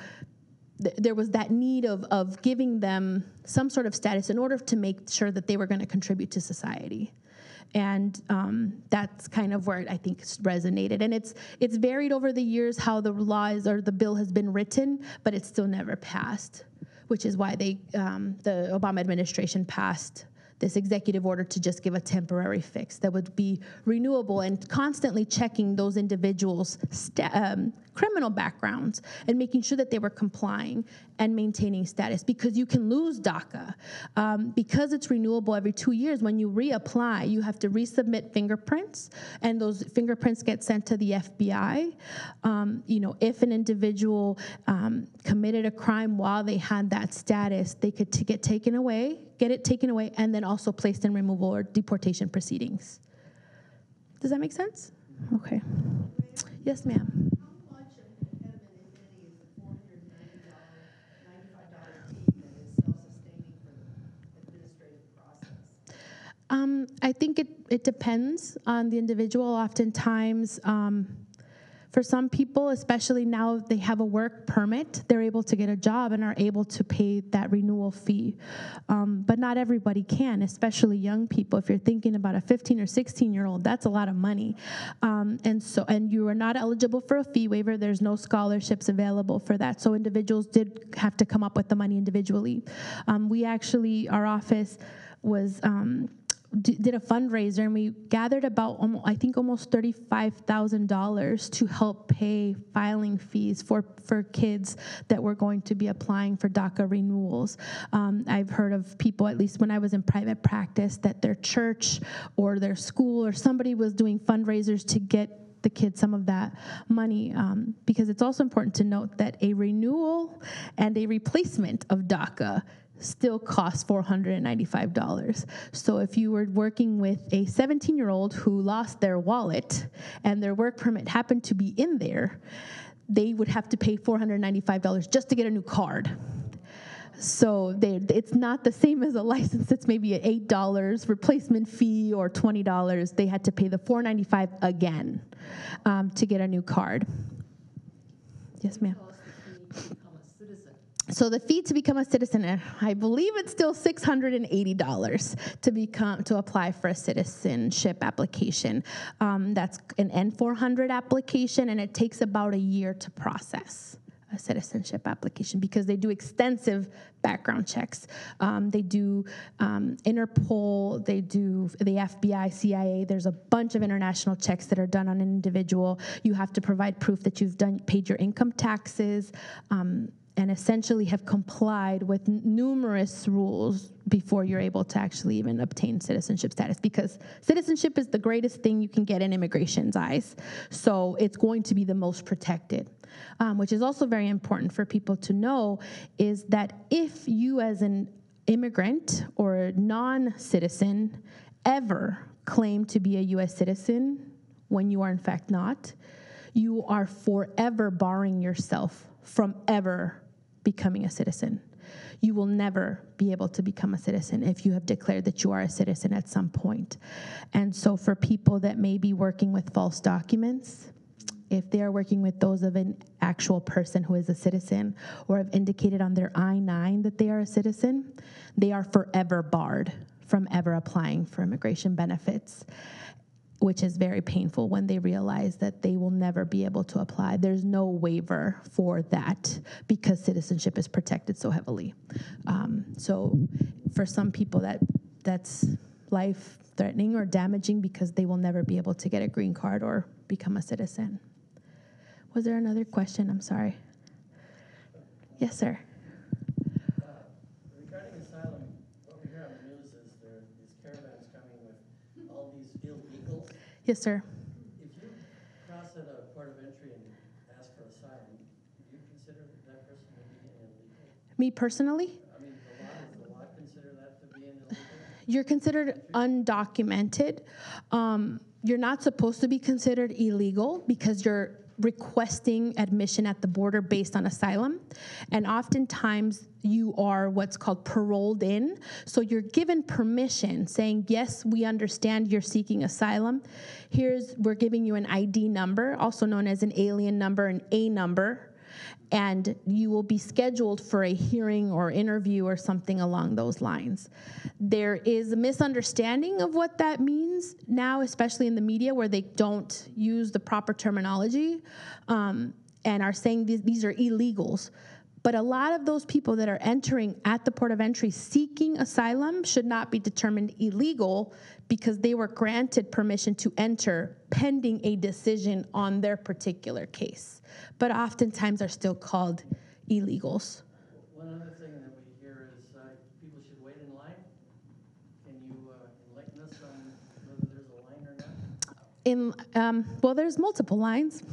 th- there was that need of, of giving them some sort of status in order to make sure that they were going to contribute to society. And um, that's kind of where it, I think resonated. And it's it's varied over the years how the laws or the bill has been written, but it's still never passed, which is why they um, the Obama administration passed this executive order to just give a temporary fix that would be renewable and constantly checking those individuals' um, criminal backgrounds and making sure that they were complying and maintaining status because you can lose DACA. Um, because it's renewable every two years, when you reapply, you have to resubmit fingerprints, and those fingerprints get sent to the FBI. Um, you know, if an individual um, committed a crime while they had that status, they could t- get taken away, get it taken away, and then also placed in removal or deportation proceedings. Does that make sense? Okay. Yes, ma'am. Um, I think it, it depends on the individual. Oftentimes, um, for some people, especially now they have a work permit, they're able to get a job and are able to pay that renewal fee. Um, but not everybody can, especially young people. If you're thinking about a 15 or 16 year old, that's a lot of money. Um, and so, and you are not eligible for a fee waiver. There's no scholarships available for that. So individuals did have to come up with the money individually. Um, we actually, our office was. D- did a fundraiser and we gathered about almo- I think almost thirty-five thousand dollars to help pay filing fees for for kids that were going to be applying for DACA renewals. Um, I've heard of people, at least when I was in private practice, that their church or their school or somebody was doing fundraisers to get the kids some of that money um, because it's also important to note that a renewal and a replacement of DACA still costs $495. So if you were working with a 17 year old who lost their wallet and their work permit happened to be in there, they would have to pay $495 just to get a new card. So they, it's not the same as a license. It's maybe an eight dollars replacement fee or twenty dollars. They had to pay the four ninety five again um, to get a new card. Yes, ma'am.
Cost the fee to become a citizen.
So the fee to become a citizen, uh, I believe it's still six hundred and eighty dollars to become to apply for a citizenship application. Um, that's an N four hundred application, and it takes about a year to process a citizenship application because they do extensive background checks. Um, they do um, Interpol, they do the FBI, CIA. There's a bunch of international checks that are done on an individual. You have to provide proof that you've done paid your income taxes. Um, and essentially have complied with numerous rules before you're able to actually even obtain citizenship status because citizenship is the greatest thing you can get in immigration's eyes. So it's going to be the most protected. Um, which is also very important for people to know is that if you, as an immigrant or non citizen, ever claim to be a US citizen when you are in fact not, you are forever barring yourself from ever becoming a citizen. You will never be able to become a citizen if you have declared that you are a citizen at some point. And so, for people that may be working with false documents, if they are working with those of an actual person who is a citizen or have indicated on their I 9 that they are a citizen, they are forever barred from ever applying for immigration benefits which is very painful when they realize that they will never be able to apply. There's no waiver for that because citizenship is protected so heavily. Um, so, for some people, that that's life threatening or damaging because they will never be able to get a green card or become a citizen. Was there another question? I'm sorry. Yes, sir.
Uh, Regarding asylum, what we hear on the news is there are these caravans coming with all these illegals.
Yes, sir.
If you cross at a port of entry and ask for asylum, do you consider that person to be illegal?
Me personally,
I mean, the law, does the law consider that to be illegal?
you're considered undocumented. Um, you're not supposed to be considered illegal because you're requesting admission at the border based on asylum. And oftentimes you are what's called paroled in. So you're given permission saying, yes, we understand you're seeking asylum. Here's, we're giving you an ID number, also known as an alien number, an A number and you will be scheduled for a hearing or interview or something along those lines. There is a misunderstanding of what that means now, especially in the media where they don't use the proper terminology um, and are saying these, these are illegals. But a lot of those people that are entering at the port of entry seeking asylum should not be determined illegal because they were granted permission to enter pending a decision on their particular case. But oftentimes are still called illegals.
One other thing that we hear is, uh, people should wait in line. Can you, uh, enlighten us on whether there's a line or not?
in um, well there's multiple lines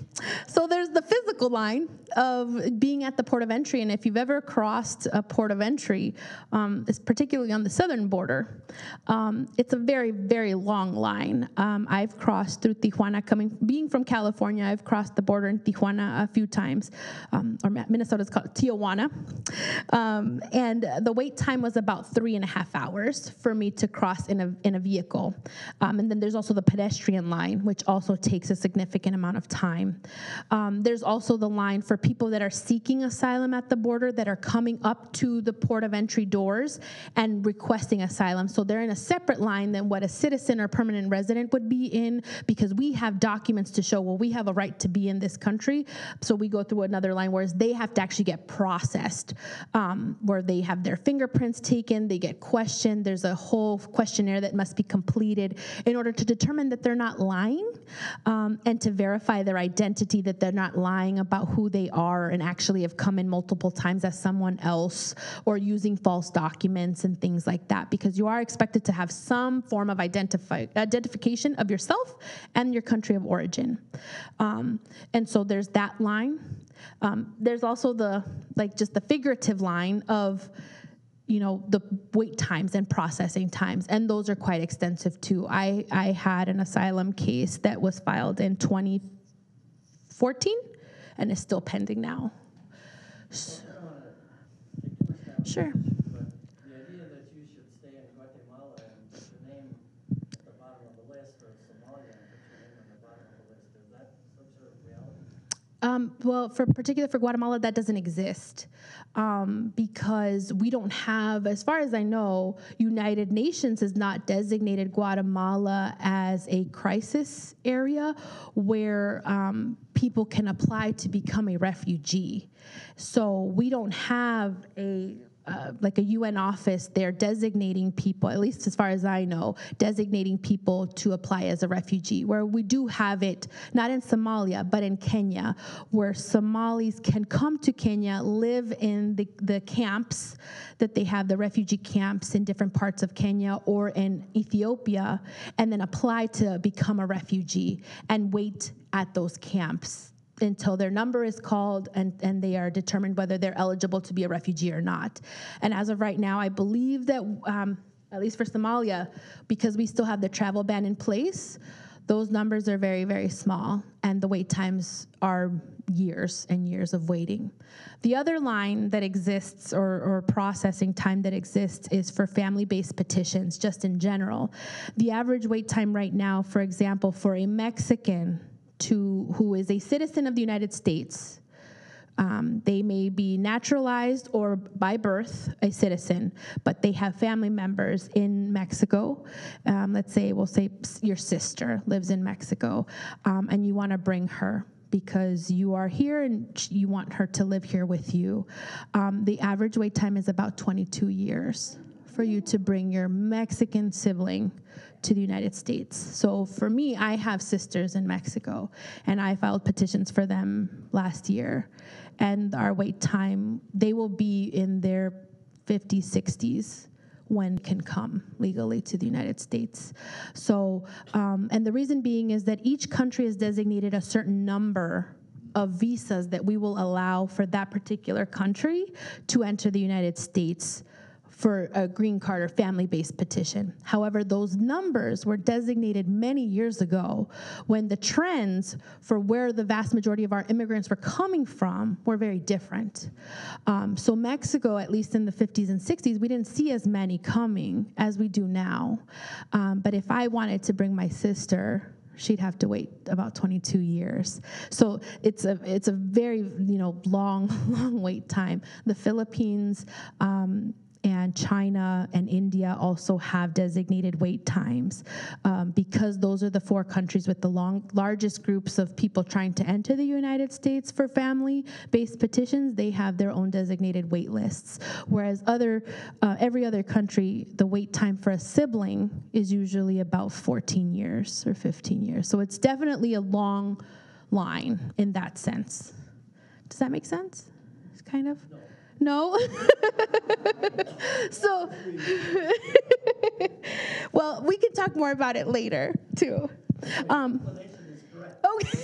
so there's the physical line of being at the port of entry and if you've ever crossed a port of entry um, it's particularly on the southern border um, it's a very very long line. Um, i've crossed through tijuana coming being from california i've crossed the border in tijuana a few times um, or minnesota's called tijuana. Um, and the wait time was about three and a half hours for me to cross in a, in a vehicle. Um, and then there's also the pedestrian line which also takes a significant amount of time. There's also the line for people that are seeking asylum at the border that are coming up to the port of entry doors and requesting asylum. So they're in a separate line than what a citizen or permanent resident would be in because we have documents to show, well, we have a right to be in this country. So we go through another line, whereas they have to actually get processed, um, where they have their fingerprints taken, they get questioned. There's a whole questionnaire that must be completed in order to determine that they're not lying um, and to verify their identity that they're not lying about who they are and actually have come in multiple times as someone else or using false documents and things like that because you are expected to have some form of identification of yourself and your country of origin. Um, and so there's that line. Um, there's also the like just the figurative line of you know the wait times and processing times and those are quite extensive too. I i had an asylum case that was filed in 2014 and is still pending now S-
I don't wanna take too much time.
Sure.
But the idea that you should stay in Guatemala and put your name at the bottom of the list, or Somalia and put your name on the bottom of the list, is that some sort of reality?
Um, well, for particular for Guatemala, that doesn't exist um, because we don't have, as far as I know, United Nations has not designated Guatemala as a crisis area where um, people can apply to become a refugee. So we don't have a uh, like a UN office they're designating people, at least as far as I know, designating people to apply as a refugee. Where we do have it, not in Somalia, but in Kenya, where Somalis can come to Kenya, live in the, the camps that they have, the refugee camps in different parts of Kenya or in Ethiopia, and then apply to become a refugee and wait at those camps until their number is called and, and they are determined whether they're eligible to be a refugee or not. And as of right now, I believe that, um, at least for Somalia, because we still have the travel ban in place, those numbers are very, very small, and the wait times are years and years of waiting. The other line that exists, or, or processing time that exists, is for family based petitions, just in general. The average wait time right now, for example, for a Mexican to who is a citizen of the United States. Um, they may be naturalized or by birth a citizen, but they have family members in Mexico. Um, let's say, we'll say your sister lives in Mexico, um, and you want to bring her because you are here and you want her to live here with you. Um, the average wait time is about 22 years for you to bring your Mexican sibling to the United States. So for me, I have sisters in Mexico, and I filed petitions for them last year. And our wait time, they will be in their 50s, 60s when can come legally to the United States. So, um, and the reason being is that each country has designated a certain number of visas that we will allow for that particular country to enter the United States for a green card or family-based petition. However, those numbers were designated many years ago when the trends for where the vast majority of our immigrants were coming from were very different. Um, so Mexico, at least in the 50s and 60s, we didn't see as many coming as we do now. Um, but if I wanted to bring my sister she'd have to wait about 22 years. So it's a it's a very you know long long wait time. The Philippines. Um, and China and India also have designated wait times um, because those are the four countries with the long, largest groups of people trying to enter the United States for family-based petitions. They have their own designated wait lists, whereas other uh, every other country, the wait time for a sibling is usually about 14 years or 15 years. So it's definitely a long line in that sense. Does that make sense? Kind of. No? so, well, we can talk more about it later, too. Um. Okay.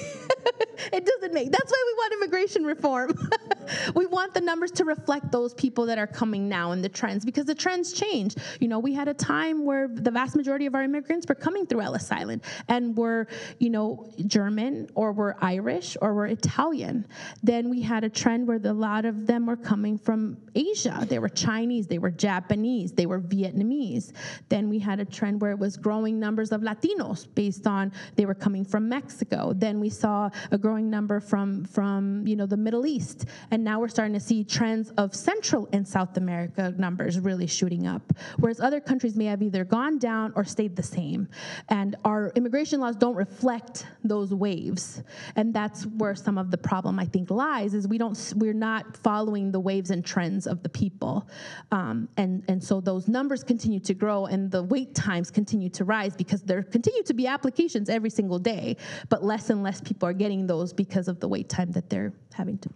it doesn't make, that's why we want immigration reform. we want the numbers to reflect those people that are coming now and the trends because the trends change. You know, we had a time where the vast majority of our immigrants were coming through Ellis Island and were, you know, German or were Irish or were Italian. Then we had a trend where the, a lot of them were coming from Asia. They were Chinese, they were Japanese, they were Vietnamese. Then we had a trend where it was growing numbers of Latinos based on they were coming from Mexico. Then we saw a growing number from from you know the Middle East, and now we're starting to see trends of Central and South America numbers really shooting up, whereas other countries may have either gone down or stayed the same. And our immigration laws don't reflect those waves, and that's where some of the problem I think lies. Is we don't we're not following the waves and trends of the people, um, and and so those numbers continue to grow, and the wait times continue to rise because there continue to be applications every single day, but less and less people are getting those because of the wait time that they're having to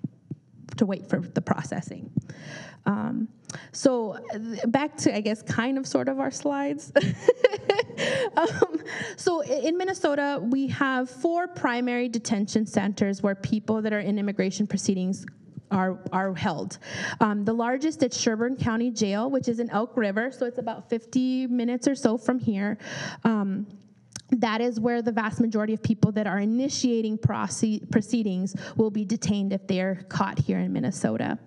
to wait for the processing. Um, so uh, back to, I guess, kind of sort of our slides. um, so in Minnesota, we have four primary detention centers where people that are in immigration proceedings are, are held. Um, the largest is Sherburne County Jail, which is in Elk River, so it's about 50 minutes or so from here. Um, that is where the vast majority of people that are initiating proce- proceedings will be detained if they're caught here in Minnesota.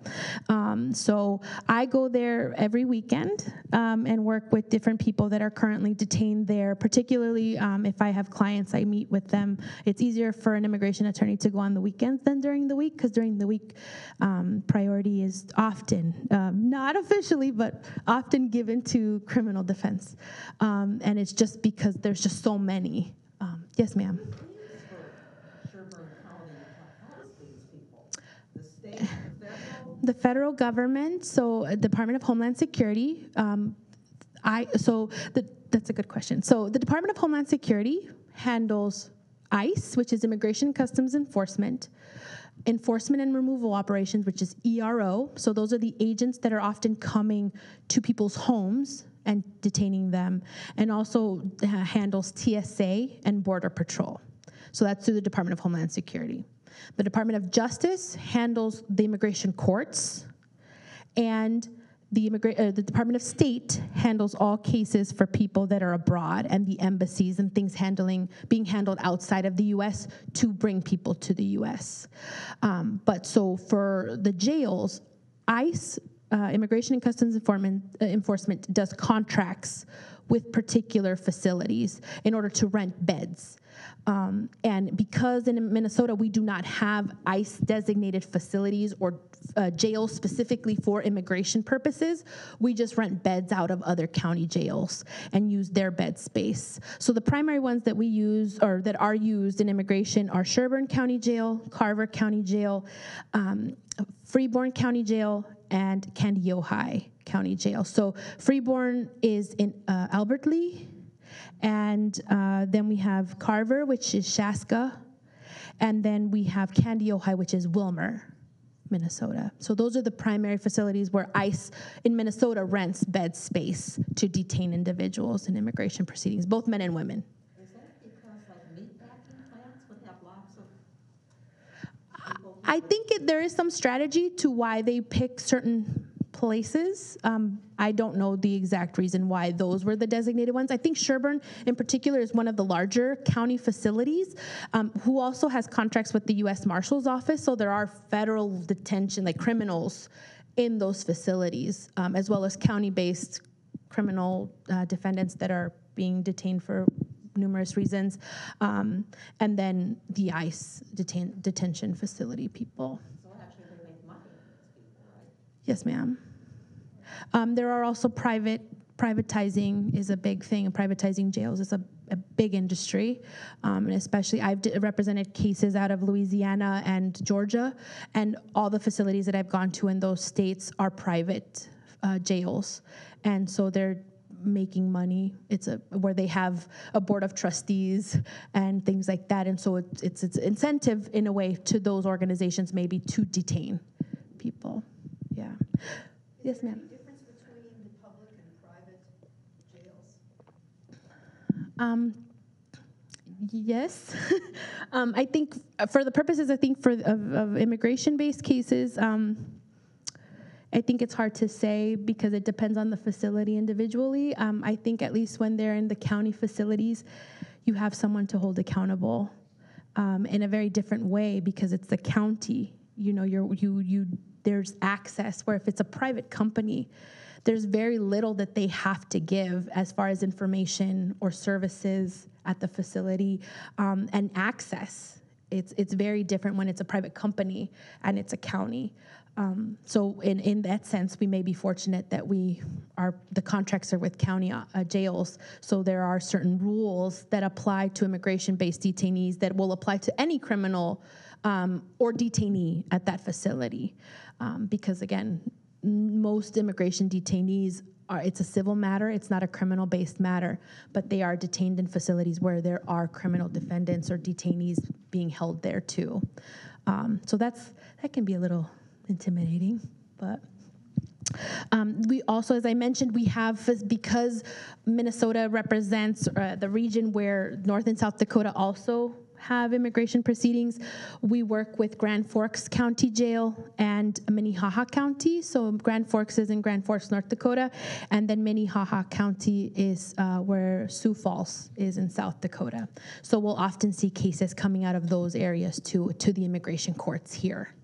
Um, so I go there every weekend um, and work with different people that are currently detained there. Particularly um, if I have clients, I meet with them. It's easier for an immigration attorney to go on the weekends than during the week because during the week, um, priority is often, um, not officially, but often given to criminal defense. Um, and it's just because there's just so many. Um, yes, ma'am.
The federal?
Government, so uh, Department of Homeland Security, um, I so the, that's a good question. So the Department of Homeland Security handles ICE, which is Immigration Customs Enforcement, enforcement and removal operations, which is ERO. So those are the agents that are often coming to people's homes and detaining them, and also uh, handles TSA and Border Patrol. So that's through the Department of Homeland Security. The Department of Justice handles the immigration courts, and the, uh, the Department of State handles all cases for people that are abroad, and the embassies and things handling being handled outside of the U.S. to bring people to the U.S. Um, but so for the jails, ICE, uh, Immigration and Customs Enforcement, uh, Enforcement, does contracts with particular facilities in order to rent beds. Um, and because in Minnesota we do not have ICE designated facilities or uh, jails specifically for immigration purposes, we just rent beds out of other county jails and use their bed space. So the primary ones that we use or that are used in immigration are Sherburne County Jail, Carver County Jail, um, Freeborn County Jail, and Kandiyohi County Jail. So Freeborn is in uh, Albert Lea, and uh, then we have Carver, which is Chaska, and then we have Kandiyohi, which is Willmar, Minnesota. So those are the primary facilities where ICE in Minnesota rents bed space to detain individuals in immigration proceedings, both men and women.
Is that because like meatpacking plants would have lots of?
I think it, there is some strategy to why they pick certain places. Um, I don't know the exact reason why those were the designated ones. I think Sherburne, in particular, is one of the larger county facilities, um, who also has contracts with the U.S. Marshal's Office. So there are federal detention, like criminals, in those facilities, um, as well as county-based criminal uh, defendants that are being detained for numerous reasons, um, and then the ICE detain- detention facility people.
So actually they make money on these people, right?
Yes, ma'am. Um, there are also private privatizing is a big thing. Privatizing jails is a, a big industry, um, and especially I've represented cases out of Louisiana and Georgia, and all the facilities that I've gone to in those states are private uh, jails, and so they're making money. It's a where they have a board of trustees and things like that, and so it's it's, it's incentive in a way to those organizations maybe to detain people. Yeah. Yes, ma'am.
Difference between the public and private jails?
Um, yes. um, I think uh, for the purposes, I think for of, of immigration-based cases, um, I think it's hard to say because it depends on the facility individually. Um, I think at least when they're in the county facilities, you have someone to hold accountable um, in a very different way because it's the county. You know, you're you you there's access where if it's a private company, there's very little that they have to give as far as information or services at the facility um, and access. It's it's very different when it's a private company and it's a county. Um, so in, in that sense, we may be fortunate that we are the contracts are with county uh, jails. So there are certain rules that apply to immigration-based detainees that will apply to any criminal um, or detainee at that facility. Um, because again, most immigration detainees are it's a civil matter it's not a criminal based matter but they are detained in facilities where there are criminal defendants or detainees being held there too. Um, so that's that can be a little intimidating but um, we also, as I mentioned, we have because Minnesota represents uh, the region where North and South Dakota also have immigration proceedings. We work with Grand Forks County Jail and Minnehaha County. So Grand Forks is in Grand Forks, North Dakota, and then Minnehaha County is uh, where Sioux Falls is in South Dakota. So we'll often see cases coming out of those areas to to the immigration courts here.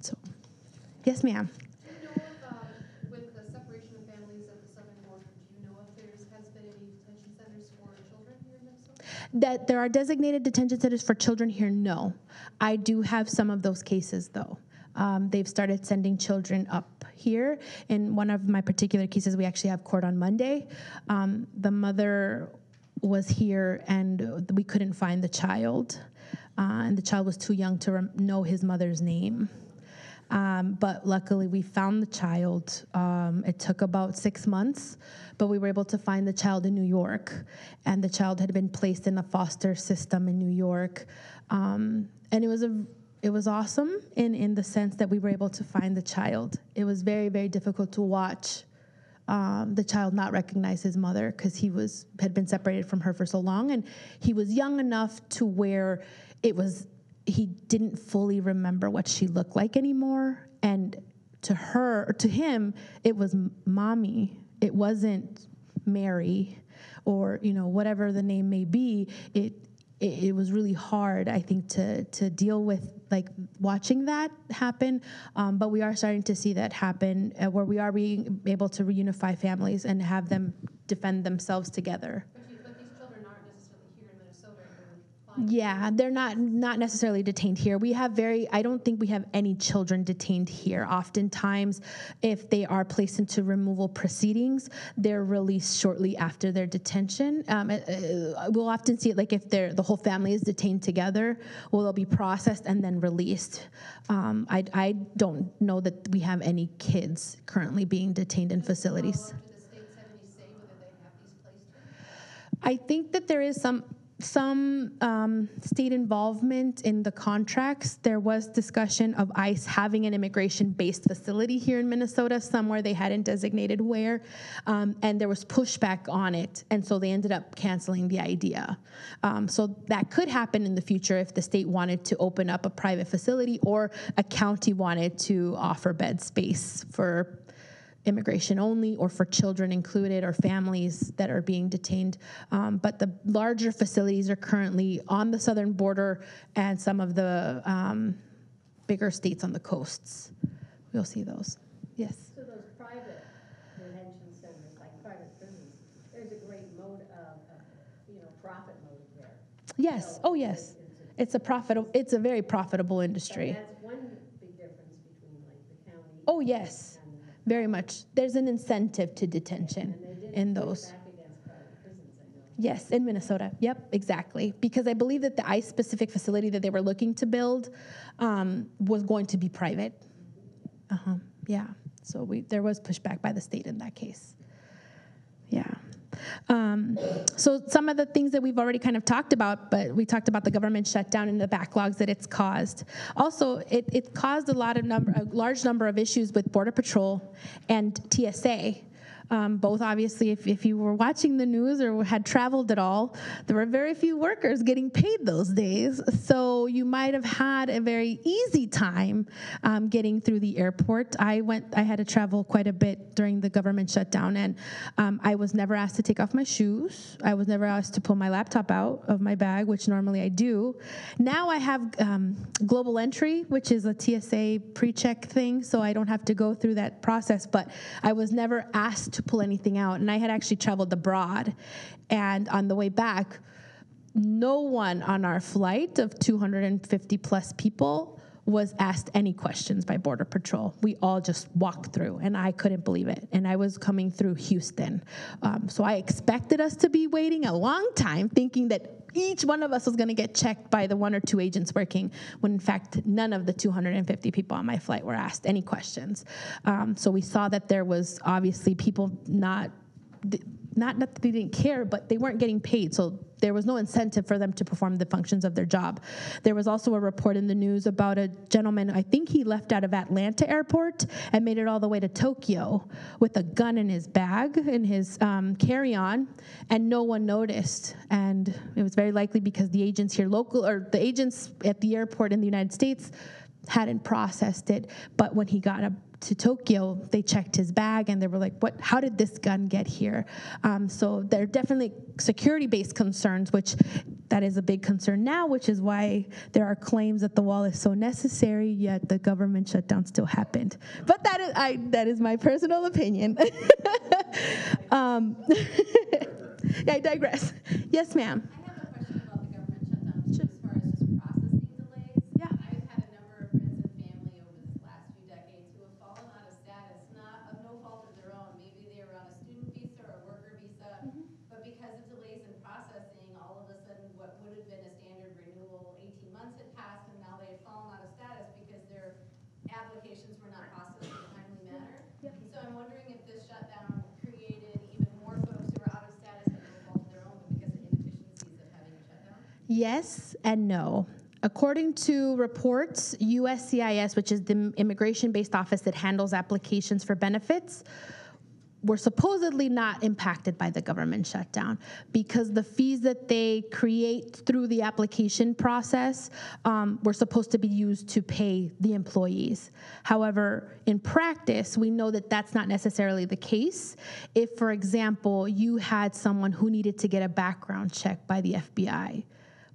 So, yes, ma'am.
Do you know if, um, with the separation of families at the southern border, do you know if there's, has been any detention centers for children here in Minnesota?
That there are designated detention centers for children here, no. I do have some of those cases, though. Um, they've started sending children up here. In one of my particular cases, we actually have court on Monday. Um, the mother was here and we couldn't find the child, uh, and the child was too young to know his mother's name. Um, but luckily, we found the child. Um, it took about six months, but we were able to find the child in New York. And the child had been placed in a foster system in New York. Um, and it was a it was awesome in, in the sense that we were able to find the child. It was very, very difficult to watch um, the child not recognize his mother because he was had been separated from her for so long, and he was young enough to where it was he didn't fully remember what she looked like anymore, and to her to him it was mommy. It wasn't Mary, or you know whatever the name may be. It it, it was really hard, I think, to to deal with like watching that happen. Um, but we are starting to see that happen, uh, where we are being able to reunify families and have them defend themselves together.
But you, but these children aren't necessarily here in Minnesota, they're flying.
Yeah, they're not not necessarily detained here. We have very I don't think we have any children detained here. Oftentimes, if they are placed into removal proceedings, they're released shortly after their detention. Um, uh, uh, we'll often see it like if they're the whole family is detained together, well they'll be processed and then released. Um, I I don't know that we have any kids currently being detained in facilities.
Do the states have any say whether they have these placed here?
I think that there is some some um, state involvement in the contracts. There was discussion of ICE having an immigration-based facility here in Minnesota, somewhere they hadn't designated where, um, and there was pushback on it, and so they ended up canceling the idea. Um, so that could happen in the future if the state wanted to open up a private facility or a county wanted to offer bed space for immigration only or for children included or families that are being detained. Um, but the larger facilities are currently on the southern border and some of the um, bigger states on the coasts. We'll see those. Yes.
So those private detention centers, like private prisons, there's a great mode of, you know, profit motive there.
Yes.
So
Oh, yes.
it's-
It's a profit. It's a very profitable
So
industry.
that's one big difference between like the county.
Oh, yes. Very much. There's an incentive to detention
And they did
in those. Yes, in Minnesota. Yep, exactly. Because I believe that the ICE specific facility that they were looking to build um, was going to be private. Uh huh. Yeah. So we there was pushback by the state in that case. Yeah. Um, so some of the things that we've already kind of talked about, but we talked about the government shutdown and the backlogs that it's caused. Also, it, it caused a lot of number, a large number of issues with Border Patrol and TSA. Um, both obviously, if, if you were watching the news or had traveled at all, there were very few workers getting paid those days. So you might have had a very easy time um, getting through the airport. I went, I had to travel quite a bit during the government shutdown, and um, I was never asked to take off my shoes. I was never asked to pull my laptop out of my bag, which normally I do. Now I have um, global entry, which is a TSA pre-check thing, so I don't have to go through that process. But I was never asked to pull anything out, and I had actually traveled abroad, and on the way back no one on our flight of 250 plus people was asked any questions by Border Patrol. We all just walked through, and I couldn't believe it. And I was coming through Houston. Um, so I expected us to be waiting a long time, thinking that each one of us was going to get checked by the one or two agents working, when in fact, none of the 250 people on my flight were asked any questions. Um, so we saw that there was obviously people not not that they didn't care, but they weren't getting paid. So there was no incentive for them to perform the functions of their job. There was also a report in the news about a gentleman, I think he left out of Atlanta airport and made it all the way to Tokyo with a gun in his bag, in his um, carry on, and no one noticed. And it was very likely because the agents here local, or the agents at the airport in the United States, hadn't processed it. But when he got up to Tokyo, they checked his bag and they were like, "What? How did this gun get here?" Um, so there are definitely security-based concerns, which that is a big concern now, which is why there are claims that the wall is so necessary. Yet the government shutdown still happened. But that is I that is my personal opinion. um, I digress. Yes, ma'am.
I have a question about the government shutdown, too, as far as just processing delays.
Yeah.
I've had a number of friends and family over the last few decades who have fallen out of status, not of no fault of their own. Maybe they were on a student visa or a worker visa, but because of delays in processing, all of a sudden, what would have been a standard renewal, eighteen months had passed, and now they had fallen out of status because their applications were not processed in a timely manner. So I'm wondering if this shutdown created even more folks who are out of status at no fault of their own, but because of inefficiencies of having a shutdown?
Yes and no. According to reports, USCIS, which is the immigration based office that handles applications for benefits, were supposedly not impacted by the government shutdown because the fees that they create through the application process um, were supposed to be used to pay the employees. However, in practice, we know that that's not necessarily the case. If, for example, you had someone who needed to get a background check by the FBI,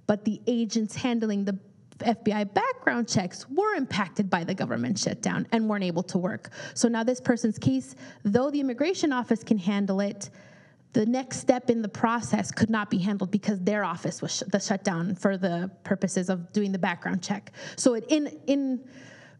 but the agents handling the FBI background checks were impacted by the government shutdown and weren't able to work. So now, this person's case, though the immigration office can handle it, the next step in the process could not be handled because their office was sh- the shutdown for the purposes of doing the background check. So it in in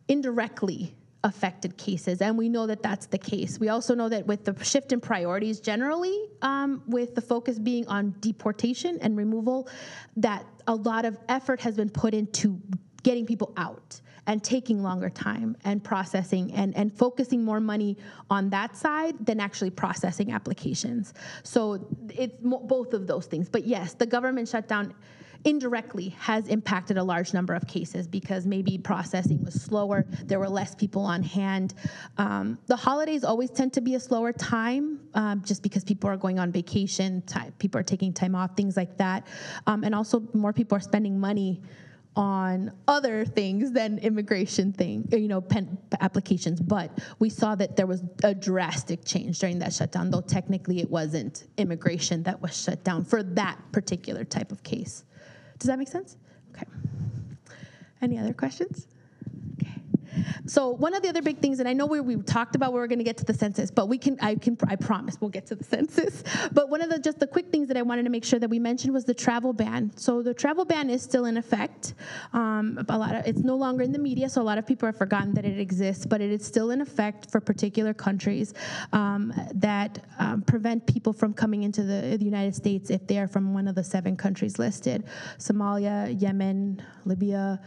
indirectly affected cases, and we know that that's the case. We also know that with the shift in priorities generally, um, with the focus being on deportation and removal, that a lot of effort has been put into getting people out. and taking longer time and processing and, and focusing more money on that side than actually processing applications. So it's mo- both of those things. But yes, the government shutdown indirectly has impacted a large number of cases because maybe processing was slower, there were less people on hand. Um, the holidays always tend to be a slower time um, just because people are going on vacation, time, people are taking time off, things like that. Um, and also, more people are spending money on other things than immigration thing, you know, pen applications. But we saw that there was a drastic change during that shutdown, though technically it wasn't immigration that was shut down for that particular type of case. Does that make sense? Okay. Any other questions? So one of the other big things, and I know we, we talked about where we're going to get to the census, but we can, I can, I promise we'll get to the census. But one of the just the quick things that I wanted to make sure that we mentioned was the travel ban. So the travel ban is still in effect. Um, a lot of it's no longer in the media, so a lot of people have forgotten that it exists, but it is still in effect for particular countries um, that um, prevent people from coming into the, the United States if they are from one of the seven countries listed: Somalia, Yemen, Libya.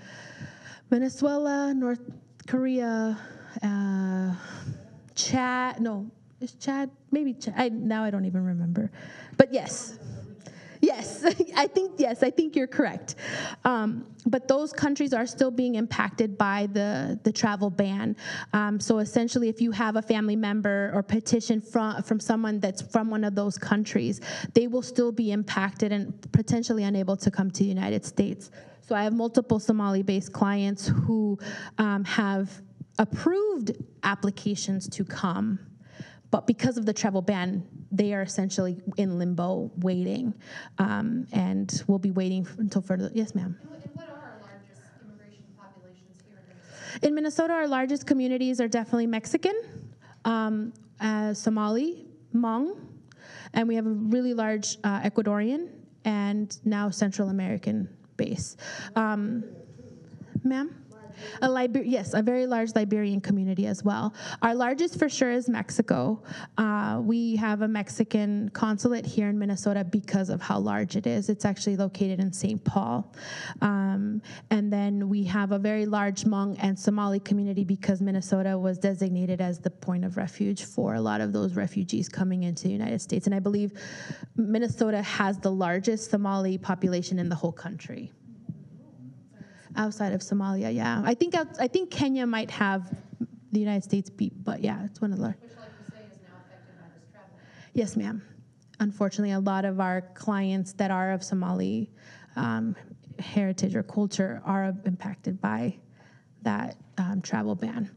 Venezuela, North Korea, uh, Chad. No, is Chad? Maybe Chad. I, now I don't even remember. But yes. Yes, I think yes, I think you're correct. Um, but those countries are still being impacted by the the travel ban. Um, so essentially, if you have a family member or petition from from someone that's from one of those countries, they will still be impacted and potentially unable to come to the United States. So I have multiple Somali-based clients who um, have approved applications to come, but because of the travel ban, they are essentially in limbo, waiting, um, and we'll be waiting until further. Yes, ma'am.
And what- and what are our largest immigration populations here in Minnesota?
In Minnesota, our largest communities are definitely Mexican, um, uh, Somali, Hmong, and we have a really large uh, Ecuadorian and now Central American base. Um, ma'am? A Liber- yes, a very large Liberian community as well. Our largest for sure is Mexico. Uh, we have a Mexican consulate here in Minnesota because of how large it is. It's actually located in St. Paul. Um, and then we have a very large Hmong and Somali community because Minnesota was designated as the point of refuge for a lot of those refugees coming into the United States. And I believe Minnesota has the largest Somali population in the whole country outside of Somalia. Yeah, I think out- I think Kenya might have the United States beat, but yeah, it's one of the.
Which, like you say, is now affected by this travel.
Yes, ma'am. Unfortunately, a lot of our clients that are of Somali um, heritage or culture are impacted by that um, travel ban.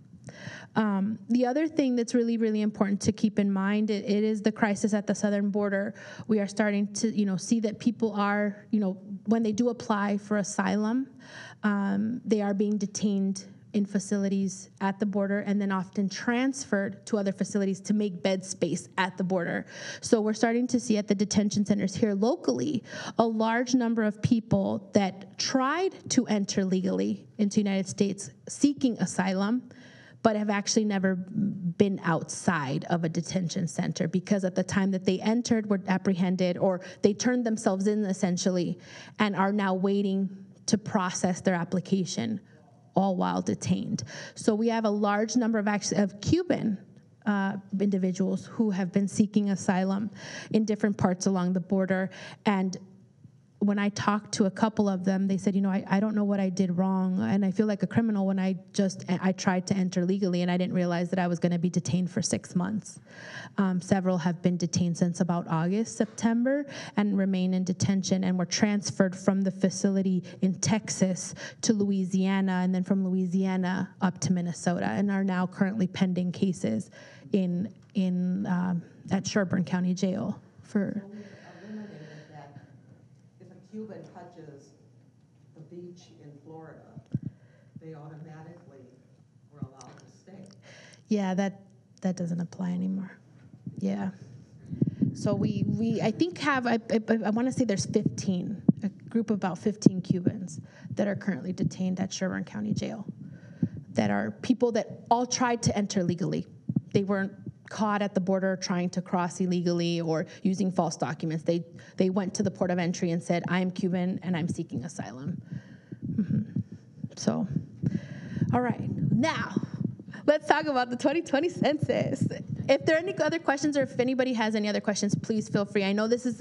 Um, the other thing that's really, really important to keep in mind it, it is the crisis at the southern border. We are starting to, you know, see that people are, you know, when they do apply for asylum, um, they are being detained in facilities at the border and then often transferred to other facilities to make bed space at the border. So we're starting to see at the detention centers here locally a large number of people that tried to enter legally into the United States seeking asylum but have actually never been outside of a detention center because at the time that they entered were apprehended or they turned themselves in essentially and are now waiting to process their application all while detained. So we have a large number of of Cuban uh, individuals who have been seeking asylum in different parts along the border and when I talked to a couple of them, they said, you know, I, I don't know what I did wrong, and I feel like a criminal when I just I tried to enter legally, and I didn't realize that I was going to be detained for six months. Um, several have been detained since about August, September, and remain in detention, and were transferred from the facility in Texas to Louisiana, and then from Louisiana up to Minnesota, and are now currently pending cases in in um, at Sherburne County Jail for.
eliminated that if a Cuban touches the beach in Florida, they automatically were allowed to stay.
Yeah, that that doesn't apply anymore. Yeah. So we we I think have I I, I want to say there's 15 a group of about 15 Cubans that are currently detained at Sherburne County Jail. That are people that all tried to enter legally. They weren't caught at the border trying to cross illegally or using false documents. They they went to the port of entry and said, "I'm Cuban and I'm seeking asylum." Mhm. So, All right, now let's talk about the 2020 census. If there are any other questions or if anybody has any other questions, please feel free. I know this is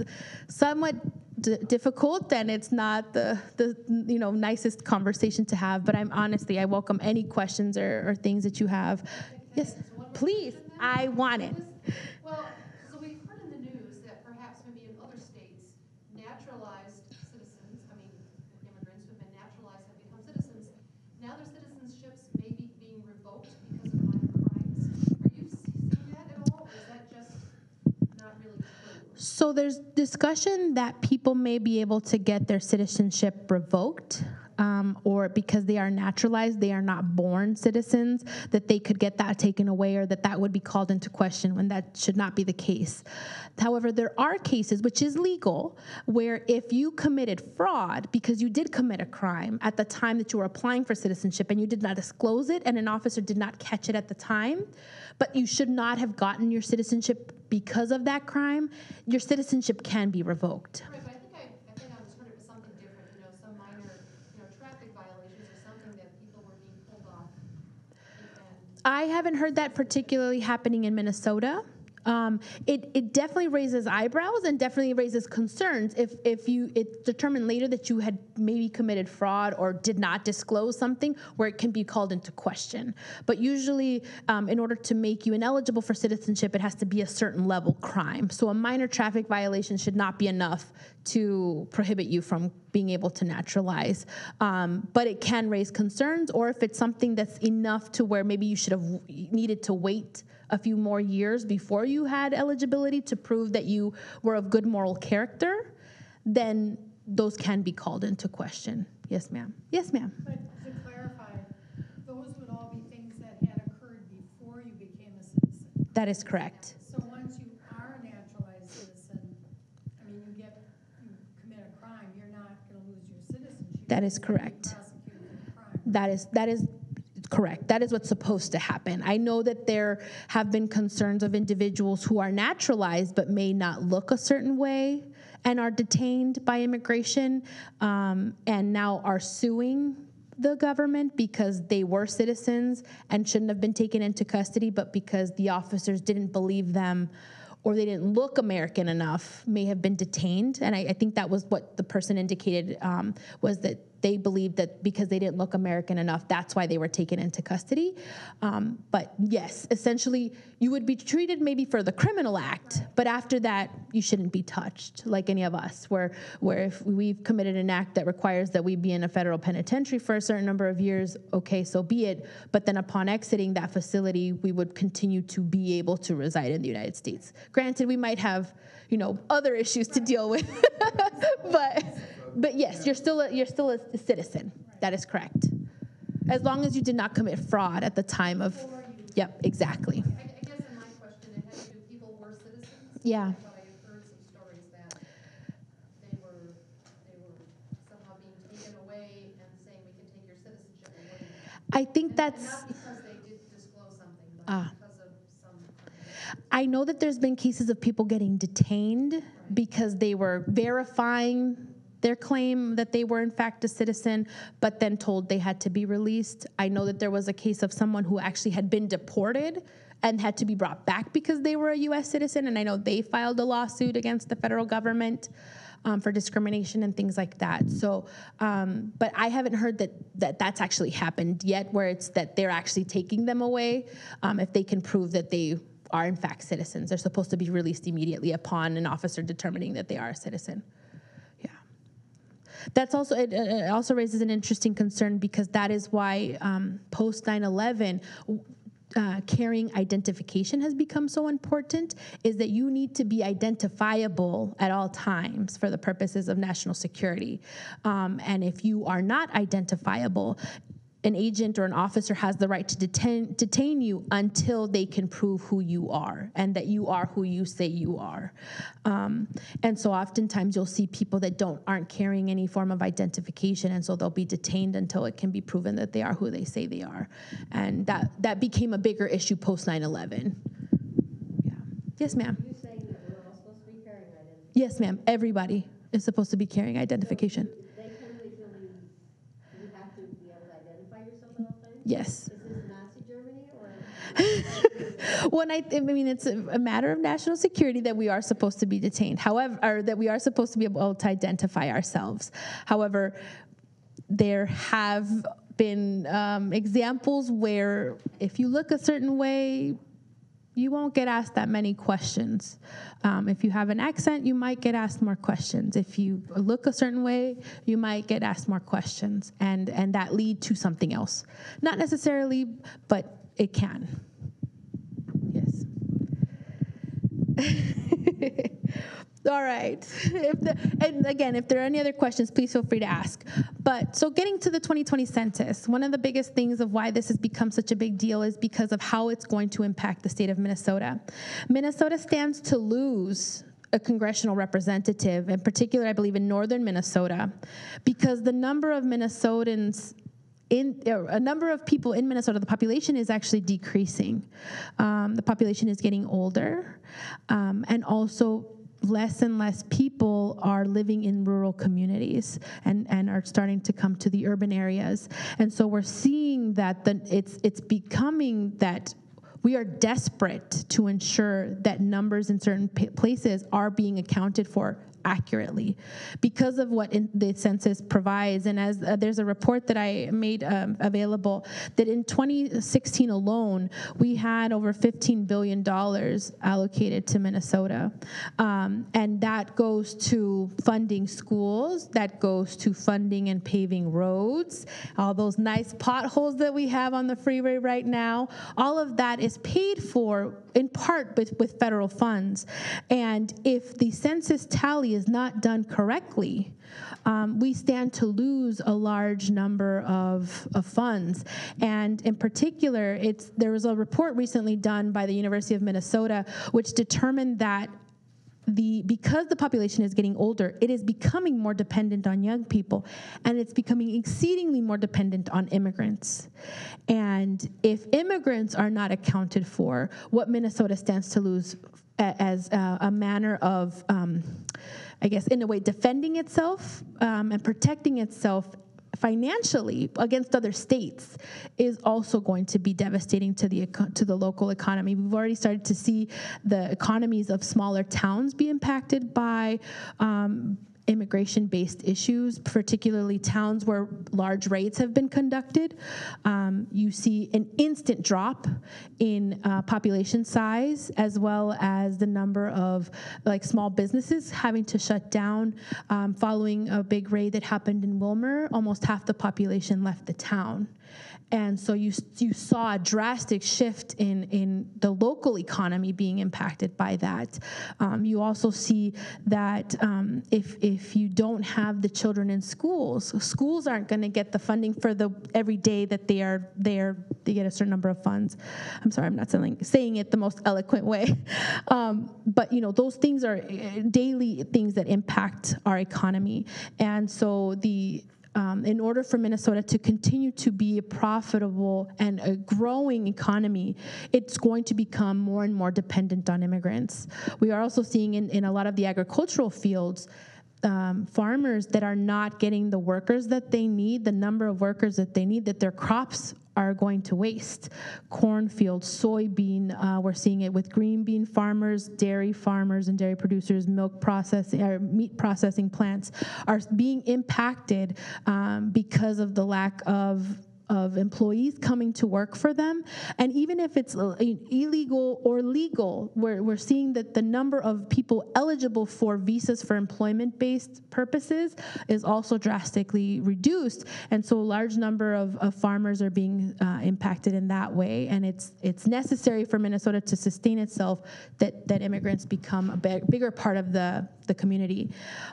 somewhat d- difficult and it's not the, the you know nicest conversation to have, but I'm honestly I welcome any questions or, or things that you have. Yes, please. I want it.
Well, so we've heard in the news that perhaps maybe in other states, naturalized citizens, I mean, immigrants who've been naturalized have become citizens. Now their citizenships may be being revoked because of minor crimes. Are you seeing that at all, or is that just not really true?
So there's discussion that people may be able to get their citizenship revoked. Um, or because they are naturalized, they are not born citizens, that they could get that taken away or that that would be called into question when that should not be the case. However, there are cases, which is legal, where if you committed fraud because you did commit a crime at the time that you were applying for citizenship and you did not disclose it and an officer did not catch it at the time, but you should not have gotten your citizenship because of that crime, your citizenship can be revoked.
Right, but I think I, I think I was heard it was something different, you know, some minor, you know, traffic violations or something that people were being pulled off. And
I haven't heard that particularly happening in Minnesota. Um, it, it definitely raises eyebrows and definitely raises concerns if, if you it's determined later that you had maybe committed fraud or did not disclose something where it can be called into question. But usually, um, in order to make you ineligible for citizenship, it has to be a certain level crime. So a minor traffic violation should not be enough to prohibit you from being able to naturalize. Um, but it can raise concerns, or if it's something that's enough to where maybe you should have needed to wait a few more years before you had eligibility to prove that you were of good moral character, then those can be called into question. Yes, ma'am. Yes, ma'am.
But to clarify, those would all be things that had occurred before you became a citizen.
That is correct.
So once you are a naturalized citizen, I mean, you get, you commit a crime, you're not gonna lose your citizenship.
That is
You're gonna be
correct.
prosecuted for the crime.
That is that is correct. That is what's supposed to happen. I know that there have been concerns of individuals who are naturalized but may not look a certain way and are detained by immigration um, and now are suing the government because they were citizens and shouldn't have been taken into custody, but because the officers didn't believe them or they didn't look American enough, may have been detained. And I, I think that was what the person indicated um, was that they believed that because they didn't look American enough, that's why they were taken into custody. Um, but yes, essentially, you would be treated maybe for the criminal act, but after that, you shouldn't be touched like any of us. Where where if we've committed an act that requires that we be in a federal penitentiary for a certain number of years, okay, so be it. But then upon exiting that facility, we would continue to be able to reside in the United States. Granted, we might have you know other issues to deal with, but but yes, you're still a, you're still a citizen. That is correct. As long as you did not commit fraud at the time of. Yep, exactly.
I, I guess in my question, it had to do, people were citizens.
Yeah.
I had heard some stories that they were, they were somehow being taken away and saying, we can take your citizenship away.
I think that's.
Not because they did disclose something, but
Ah. I know that there's been cases of people getting detained because they were verifying their claim that they were in fact a citizen, but then told they had to be released. I know that there was a case of someone who actually had been deported and had to be brought back because they were a U.S. citizen, and I know they filed a lawsuit against the federal government. Um, for discrimination and things like that. So, um, but I haven't heard that, that that's actually happened yet, where it's that they're actually taking them away um, if they can prove that they are in fact citizens. They're supposed to be released immediately upon an officer determining that they are a citizen. That's also, it, it also raises an interesting concern because that is why um, post 9 11, uh, carrying identification has become so important is that you need to be identifiable at all times for the purposes of national security. Um, and if you are not identifiable, an agent or an officer has the right to detain, detain you until they can prove who you are and that you are who you say you are. Um, and so oftentimes you'll see people that don't aren't carrying any form of identification, and so they'll be detained until it can be proven that they are who they say they are. And that that became a bigger issue post 9/11. Yeah. Yes, ma'am.
You saying that we're all supposed to be carrying identification?
Yes, ma'am. Everybody is supposed to be carrying identification.
They can legally, you have to be able to identify yourself at all times?
Yes.
Is this Nazi Germany or?
When I, I mean, it's a, a matter of national security that we are supposed to be detained. However, or that we are supposed to be able to identify ourselves. However, there have been um, examples where if you look a certain way, you won't get asked that many questions. Um, if you have an accent, you might get asked more questions. If you look a certain way, you might get asked more questions, and and that lead to something else. Not necessarily, but it can. Yes. All right. If the, and again, if there are any other questions, please feel free to ask. But so getting to the 2020 census, one of the biggest things of why this has become such a big deal is because of how it's going to impact the state of Minnesota. Minnesota stands to lose a congressional representative, in particular, I believe, in northern Minnesota, because the number of Minnesotans in a number of people in Minnesota, the population is actually decreasing. Um, the population is getting older, um, and also less and less people are living in rural communities and, and are starting to come to the urban areas. And so we're seeing that the, it's it's becoming that we are desperate to ensure that numbers in certain places are being accounted for accurately because of what in the census provides. And as uh, there's a report that I made um, available that in 2016 alone, we had over $15 billion allocated to Minnesota. Um, and that goes to funding schools, that goes to funding and paving roads, all those nice potholes that we have on the freeway right now. All of that is paid for in part with, with federal funds. And if the census tally is not done correctly, um, we stand to lose a large number of, of funds. And in particular, it's, there was a report recently done by the University of Minnesota which determined that the because the population is getting older, it is becoming more dependent on young people, and it's becoming exceedingly more dependent on immigrants. And if immigrants are not accounted for, what Minnesota stands to lose as a, a manner of, um, I guess, in a way, defending itself um, and protecting itself financially against other states is also going to be devastating to the to the local economy. We've already started to see the economies of smaller towns be impacted by. Um, immigration based issues, particularly towns where large raids have been conducted. Um, you see an instant drop in uh, population size as well as the number of like small businesses having to shut down um, following a big raid that happened in Willmar. Almost half the population left the town. And so you, you saw a drastic shift in, in the local economy being impacted by that. Um, you also see that um, if, if you don't have the children in schools, schools aren't going to get the funding for the every day that they are there. They get a certain number of funds. I'm sorry, I'm not saying, saying it the most eloquent way, um, but you know those things are uh, daily things that impact our economy, and so the um, in order for Minnesota to continue to be a profitable and a growing economy, it's going to become more and more dependent on immigrants. We are also seeing in, in a lot of the agricultural fields. Um, farmers that are not getting the workers that they need, the number of workers that they need, that their crops are going to waste. Cornfield, soybean, uh, we're seeing it with green bean farmers, dairy farmers and dairy producers, milk processing, or meat processing plants are being impacted um, because of the lack of of employees coming to work for them. And even if it's uh, illegal or legal, we're, we're seeing that the number of people eligible for visas for employment based purposes is also drastically reduced. And so a large number of, of farmers are being uh, impacted in that way. And it's, it's necessary for Minnesota to sustain itself that, that immigrants become a big, bigger part of the, the community.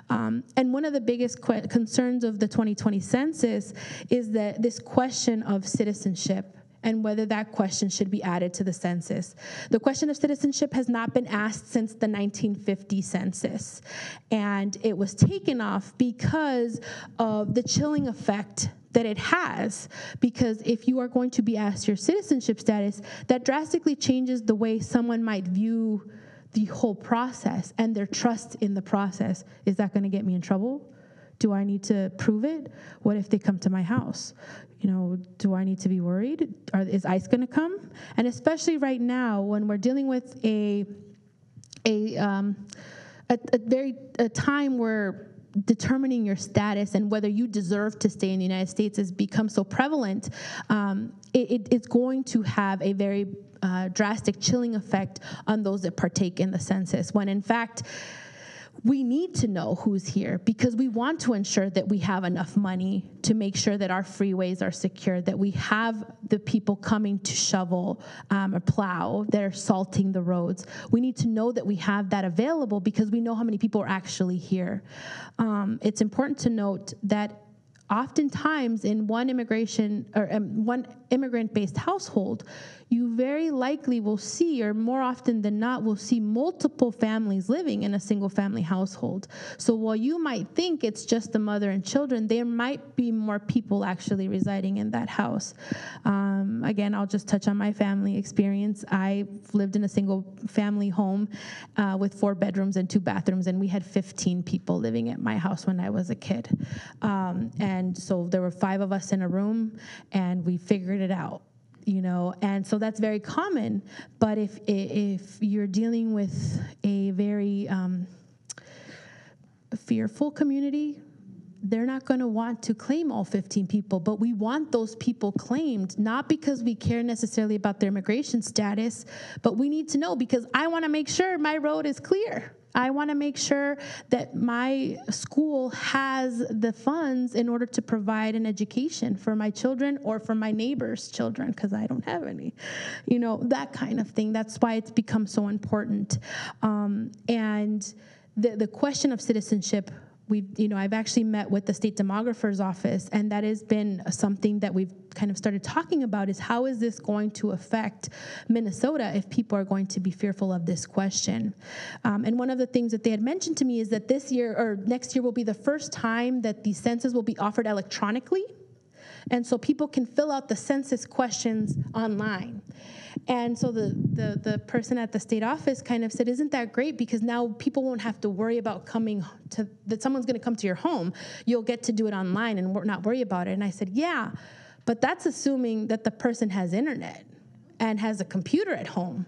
Um, and one of the biggest concerns of the 2020 census is that this question of citizenship and whether that question should be added to the census. The question of citizenship has not been asked since the 1950 census, and it was taken off because of the chilling effect that it has because if you are going to be asked your citizenship status that drastically changes the way someone might view the whole process and their trust in the process is that going to get me in trouble Do I need to prove it? What if they come to my house? You know, do I need to be worried? Are, is ICE going to come? And especially right now, when we're dealing with a a um, a, a very a time where determining your status and whether you deserve to stay in the United States has become so prevalent, um, it, it- it's going to have a very uh, drastic chilling effect on those that partake in the census. When in fact, we need to know who's here because we want to ensure that we have enough money to make sure that our freeways are secure, that we have the people coming to shovel um, or plow, that are salting the roads. We need to know that we have that available because we know how many people are actually here. Um, it's important to note that oftentimes in one immigration or um, one immigrant-based household, you very likely will see, or more often than not, will see multiple families living in a single-family household. So while you might think it's just the mother and children, there might be more people actually residing in that house. Um, again, I'll just touch on my family experience. I lived in a single-family home uh, with four bedrooms and two bathrooms, and we had 15 people living at my house when I was a kid. Um, and so there were five of us in a room, and we figured it out you know and so that's very common but if if you're dealing with a very um, fearful community they're not going to want to claim all 15 people, but we want those people claimed, not because we care necessarily about their immigration status, but we need to know because I want to make sure my road is clear. I want to make sure that my school has the funds in order to provide an education for my children or for my neighbors' children because I don't have any. You know, that kind of thing. That's why it's become so important. Um, and the, the question of citizenship we've you know i've actually met with the state demographer's office and that has been something that we've kind of started talking about is how is this going to affect minnesota if people are going to be fearful of this question? Um, and one of the things that they had mentioned to me is that this year or next year will be the first time that the census will be offered electronically and so people can fill out the census questions online. And so the, the, the person at the state office kind of said, Isn't that great? Because now people won't have to worry about coming to, that someone's gonna come to your home. You'll get to do it online and not worry about it. And I said, Yeah, but that's assuming that the person has internet and has a computer at home.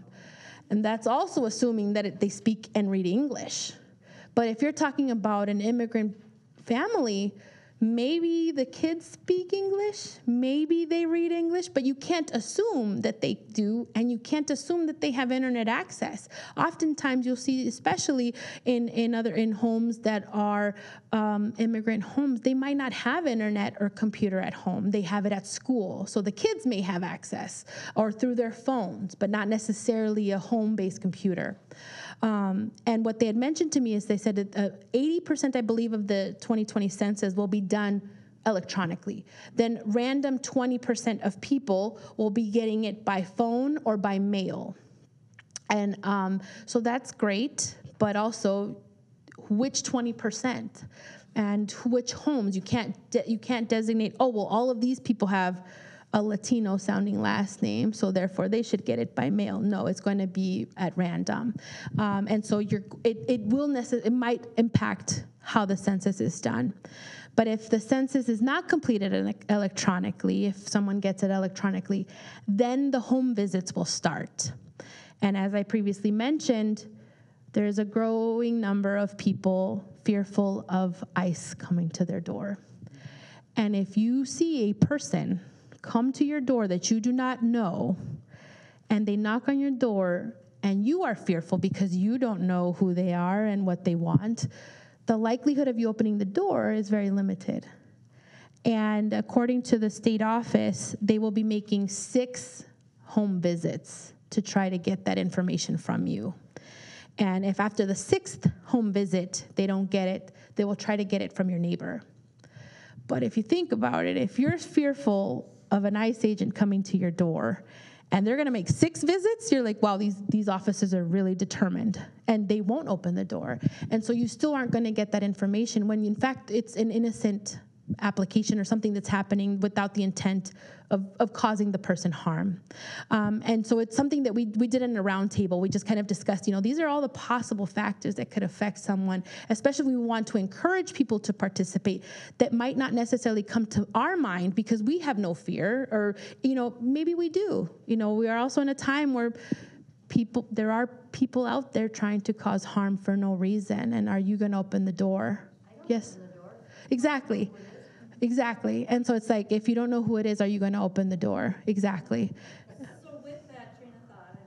And that's also assuming that it, they speak and read English. But if you're talking about an immigrant family, maybe the kids speak English, maybe they read English, but you can't assume that they do, and you can't assume that they have internet access. Oftentimes, you'll see, especially in, in other in homes that are um, immigrant homes, they might not have internet or computer at home. They have it at school, so the kids may have access or through their phones, but not necessarily a home-based computer. Um, and what they had mentioned to me is they said that uh, 80%, I believe, of the 2020 census will be done electronically. Then random 20% of people will be getting it by phone or by mail. And um, so that's great, but also which 20% and which homes you can't de- you can't designate oh well all of these people have a Latino sounding last name, so therefore they should get it by mail. No, it's going to be at random. Um, and so you're, it, it will necess- it might impact how the census is done. But if the census is not completed ele- electronically, if someone gets it electronically, then the home visits will start. And as I previously mentioned, there's a growing number of people fearful of ICE coming to their door. And if you see a person come to your door that you do not know, and they knock on your door, and you are fearful because you don't know who they are and what they want, the likelihood of you opening the door is very limited. And according to the state office, they will be making six home visits to try to get that information from you. And if after the sixth home visit they don't get it, they will try to get it from your neighbor. But if you think about it, if you're fearful of an ICE agent coming to your door. And they're going to make six visits, you're like, wow, these, these officers are really determined. And they won't open the door. And so you still aren't going to get that information when in fact it's an innocent application or something that's happening without the intent of, of causing the person harm. Um, and so it's something that we, we did in a roundtable. We just kind of discussed, you know, these are all the possible factors that could affect someone, especially if we want to encourage people to participate that might not necessarily come to our mind because we have no fear, or, you know, maybe we do. You know, we are also in a time where people there are people out there trying to cause harm for no reason and are you going to open the door yes exactly exactly. And so it's like if you don't know who it is are you going to open the door? Exactly.
So with that train of thought, I'm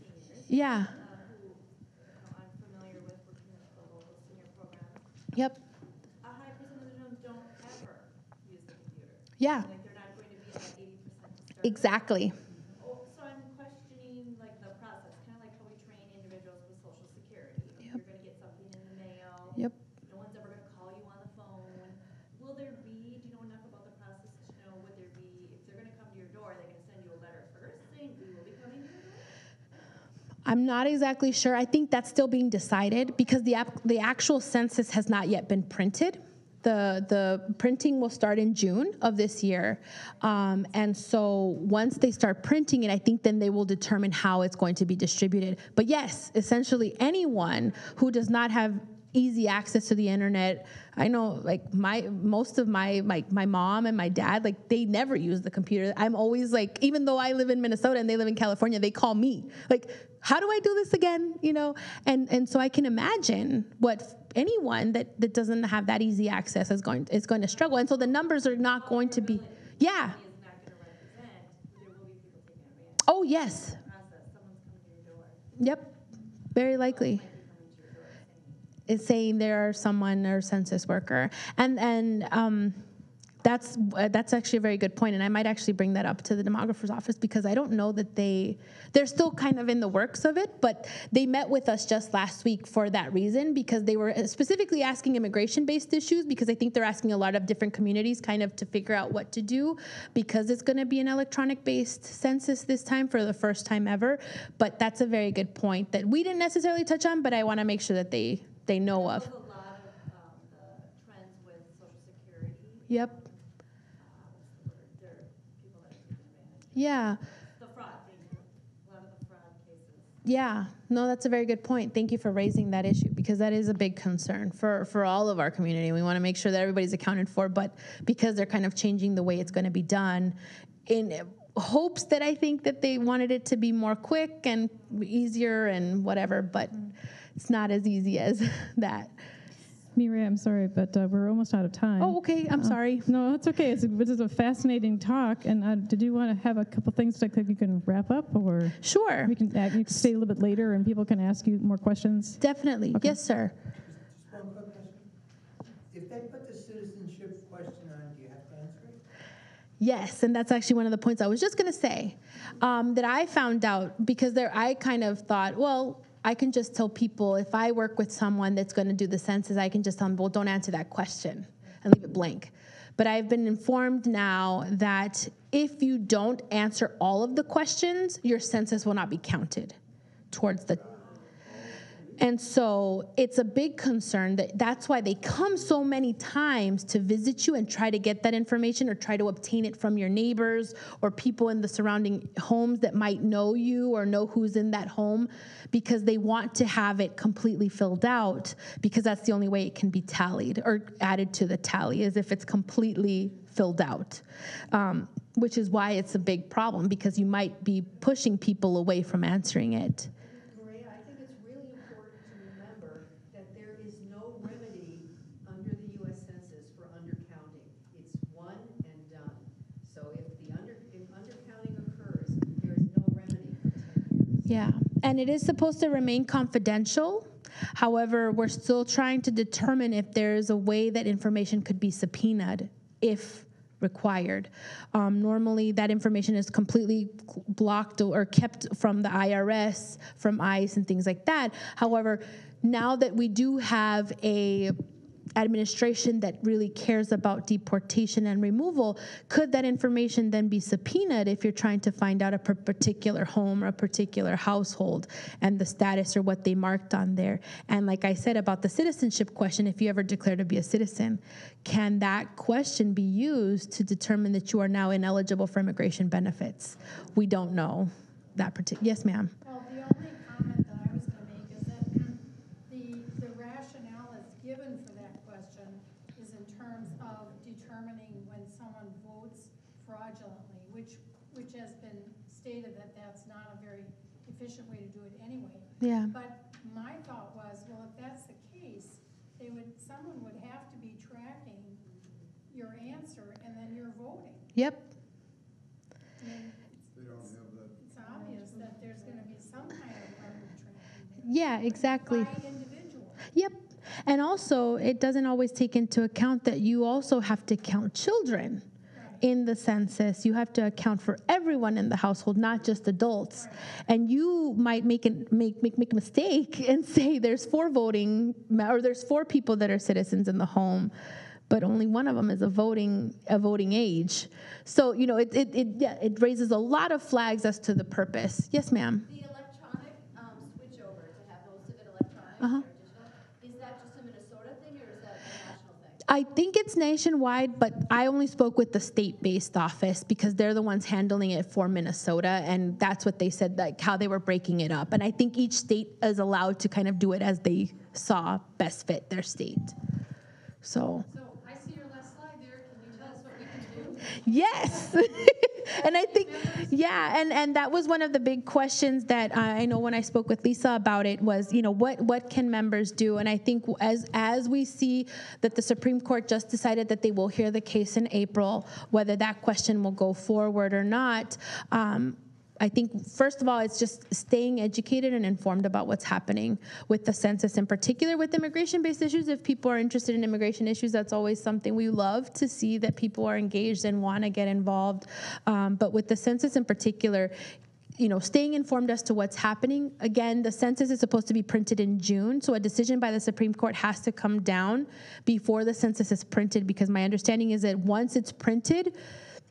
thinking of seniors,
yeah.
Uh, who, you know, I'm familiar with working with the
yep.
A high percentage of them don't ever use the computer.
yeah.
Like, they're not going to be at eighty percent to start.
exactly
Oh, So I'm questioning like the process, kind of like how we train individuals with social security. You're gonna get something in the mail.
Yep.
No one's ever gonna call you on the phone. Will there be, do you know enough about the process to know, would there be, if they're gonna come to your door, are they gonna send you a letter first saying we will be coming to your door?
I'm not exactly sure. I think that's still being decided because the the actual census has not yet been printed. The the printing will start in June of this year, um, and so once they start printing it, I think then they will determine how it's going to be distributed. But yes, essentially anyone who does not have easy access to the internet. I know like my most of my my my mom and my dad like they never use the computer. I'm always like even though I live in Minnesota and they live in California, they call me. Like how do I do this again, you know? And and so I can imagine what anyone that that doesn't have that easy access is going is going to struggle. And so the numbers are not going to be yeah.
Is not gonna represent, there will be people taking advantage
Oh, yes.
of the process, someone's coming to your door.
Yep. Very likely.
Might be coming to your door saying,
is saying they're someone or census worker, and and um, that's uh, that's actually a very good point, and I might actually bring that up to the demographer's office because I don't know that they they're still kind of in the works of it, but they met with us just last week for that reason because they were specifically asking immigration-based issues because I think they're asking a lot of different communities kind of to figure out what to do because it's going to be an electronic-based census this time for the first time ever. But that's a very good point that we didn't necessarily touch on, but I want to make sure that they they know of.
There's a lot of, um, the trends with social security,
Yep.
uh, what's the word, there are people that are taking advantage.
Yeah.
The fraud thing, a lot of the fraud cases.
Yeah. No, that's a very good point. Thank you for raising that issue because that is a big concern for, for all of our community. We want to make sure that everybody's accounted for, but because they're kind of changing the way it's going to be done in hopes that I think that they wanted it to be more quick and easier and whatever, but it's not as easy as that.
Mireya, I'm sorry, but uh, we're almost out of time.
Oh, okay. I'm
Uh,
sorry.
No, it's okay. It's, this is a fascinating talk. And uh, did you want to have a couple things that you can wrap up, or
Sure.
we can uh, you can stay a little bit later and people can ask you more questions?
Definitely.
Okay.
Yes, sir.
Just one quick question. If they put the citizenship question on, do you have to answer it?
Yes, and that's actually one of the points I was just going to say um, that I found out because there I kind of thought, well, I can just tell people if I work with someone that's going to do the census, I can just tell them, well, don't answer that question and leave it blank. But I've been informed now that if you don't answer all of the questions, your census will not be counted towards the and so it's a big concern that that's why they come so many times to visit you and try to get that information or try to obtain it from your neighbors or people in the surrounding homes that might know you or know who's in that home because they want to have it completely filled out because that's the only way it can be tallied or added to the tally is if it's completely filled out. Um, which is why it's a big problem because you might be pushing people away from answering it.
Maria, I think it's really important to remember that there is no remedy under the US Census for undercounting. It's one and done. So if the under, if undercounting occurs, there is no remedy for ten years.
Yeah, and it is supposed to remain confidential. However, we're still trying to determine if there is a way that information could be subpoenaed if required. Um, normally, that information is completely blocked or kept from the IRS, from ICE, and things like that. However, now that we do have a administration that really cares about deportation and removal, could that information then be subpoenaed if you're trying to find out a particular home or a particular household and the status or what they marked on there? And like I said about the citizenship question, if you ever declare to be a citizen, can that question be used to determine that you are now ineligible for immigration benefits? We don't know that particular. Yes, ma'am.
Well, the only comment that I was gonna make is that the, the rationale that's given for that question is in terms of determining when someone votes fraudulently, which, which has been stated that that's not a very efficient way to do it anyway.
Yeah.
But my thought was, well, if that's the case, they would, someone would have to be tracking your answer and then your voting.
Yep.
I mean, It's obvious that there's gonna be some kind of record tracking
Yeah, exactly.
by individual.
Yep. And also, it doesn't always take into account that you also have to count children in the census. You have to account for everyone in the household, not just adults. And you might make an, make, make make a mistake and say there's four voting or there's four people that are citizens in the home. But only one of them is a voting a voting age, so you know it it, it yeah it raises a lot of flags as to the purpose. Yes, ma'am.
The electronic um, switchover to have most of it electronic
Uh-huh.
or digital, is that just a Minnesota thing or is that a national thing?
I think it's nationwide, but I only spoke with the state-based office because they're the ones handling it for Minnesota, and that's what they said, like how they were breaking it up. And I think each state is allowed to kind of do it as they saw best fit their state. So,
So I see your last slide there, can you tell us what we can do?
yes. and I think, yeah, and, and that was one of the big questions that I know when I spoke with Lisa about it was, you know, what, what can members do? And I think as, as we see that the Supreme Court just decided that they will hear the case in April, whether that question will go forward or not, um, I think, first of all, it's just staying educated and informed about what's happening with the census, in particular with immigration based issues. If people are interested in immigration issues, that's always something we love to see that people are engaged and want to get involved. Um, but with the census in particular, you know, staying informed as to what's happening. Again, the census is supposed to be printed in June, so a decision by the Supreme Court has to come down before the census is printed because my understanding is that once it's printed,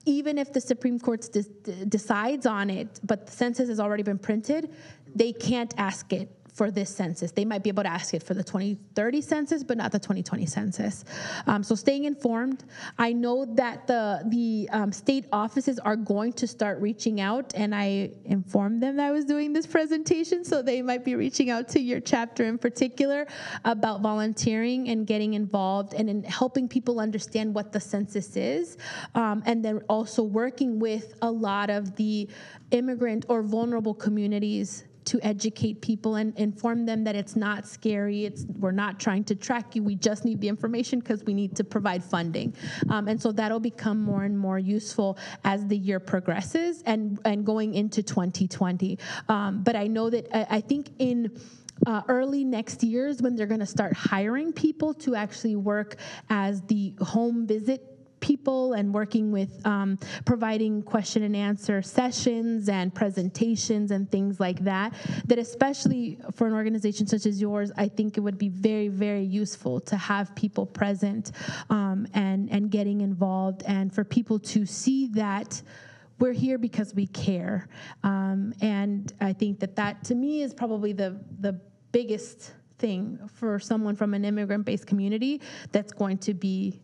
even if the Supreme Court de- decides on it, but the census has already been printed, they can't ask it for this census. They might be able to ask it for the 2030 census, but not the 2020 census. Um, so staying informed. I know that the the um, state offices are going to start reaching out, and I informed them that I was doing this presentation, so they might be reaching out to your chapter in particular about volunteering and getting involved and in helping people understand what the census is, um, and then also working with a lot of the immigrant or vulnerable communities to educate people and inform them that it's not scary. It's we're not trying to track you. We just need the information because we need to provide funding, um, and so that'll become more and more useful as the year progresses and and going into 2020. Um, but I know that I, I think in uh, early next year is when they're going to start hiring people to actually work as the home visit people and working with um, providing question and answer sessions and presentations and things like that that especially for an organization such as yours i think it would be very very useful to have people present um, and and getting involved and for people to see that we're here because we care. Um, and i think that that to me is probably the the biggest thing for someone from an immigrant-based community that's going to be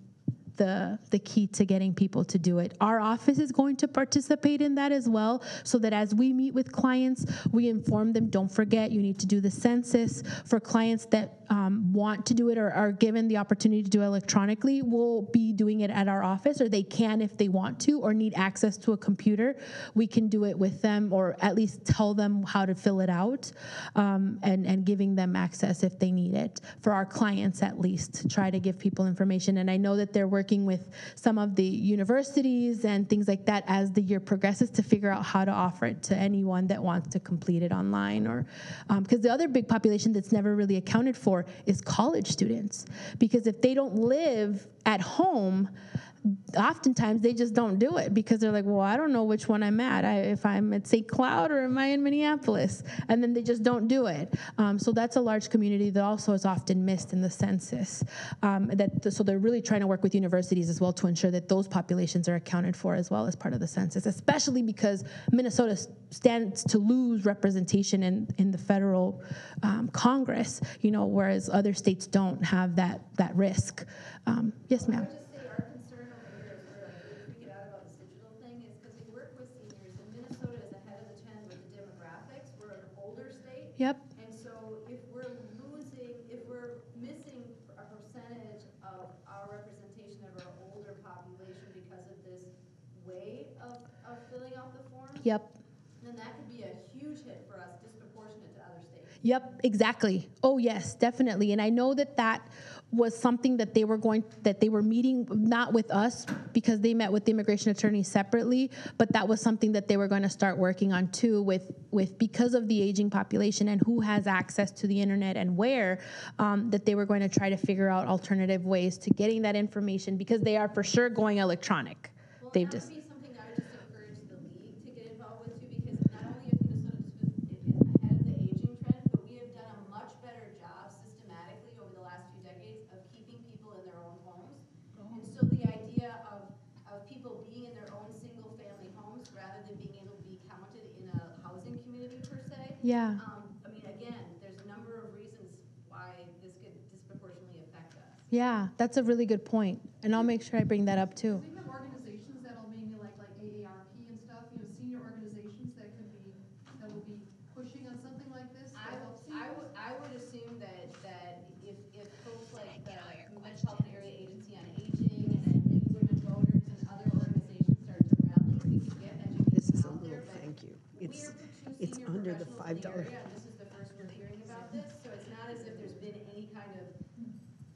the the key to getting people to do it. Our office is going to participate in that as well, so that as we meet with clients, we inform them. Don't forget, you need to do the census. For clients that um, want to do it or are given the opportunity to do it electronically, we'll be doing it at our office, or they can if they want to, or need access to a computer. We can do it with them, or at least tell them how to fill it out, um, and and giving them access if they need it. For our clients, at least, to try to give people information. And I know that they're working with some of the universities and things like that as the year progresses to figure out how to offer it to anyone that wants to complete it online or um, because the other big population that's never really accounted for is college students. Because if they don't live at home oftentimes they just don't do it because they're like, well, I don't know which one I'm at. I, if I'm at St. Cloud or am I in Minneapolis? And then they just don't do it. Um, so that's a large community that also is often missed in the census. Um, that so they're really trying to work with universities as well to ensure that those populations are accounted for as well as part of the census, especially because Minnesota stands to lose representation in, in the federal um, Congress, you know, whereas other states don't have that, that risk. Um, yes, ma'am.
would just say our concern over here is we're like really freaking out about this digital thing is because we work with seniors and Minnesota is ahead of the trend with the demographics. We're an older state.
Yep.
And so if we're losing, if we're missing a percentage of our representation of our older population because of this way of, of filling out the forms,
Yep.
then that could be a huge hit for us disproportionate to other states.
Yep, exactly. Oh, yes, definitely. And I know that that was something that they were going, that they were meeting, not with us, because they met with the immigration attorney separately, but that was something that they were going to start working on too with, with, because of the aging population and who has access to the internet and where, um, that they were going to try to figure out alternative ways to getting that information, because they are for sure going electronic.
Well,
They've just,
would be something I would just encourage the league to get involved with too, because not only is Minnesota spe- ahead of the aging trend, but we have done a much better job systematically over the last few decades of keeping people in their own homes. And so the idea of, of people being in their own single-family homes rather than being able to be counted in a housing community per se.
Yeah.
Um, I mean, again, there's a number of reasons why this could disproportionately affect us.
yeah, that's a really good. And I'll make sure I bring that up too.
We have organizations that'll maybe like, like AARP and stuff, you know, senior organizations that could be, that will be pushing on something like this. to
I
help
would, I
seniors.
would, I would assume that, that if, if folks like the Metropolitan Area Agency on Aging and then Women Voters and other organizations start to rally, we could get
This is
education
a
out there,
little
but
thank you.
we
It's,
are the two
it's
senior
under the $5
area, and this is the first we're hearing about this, so it's not as if there's been any kind of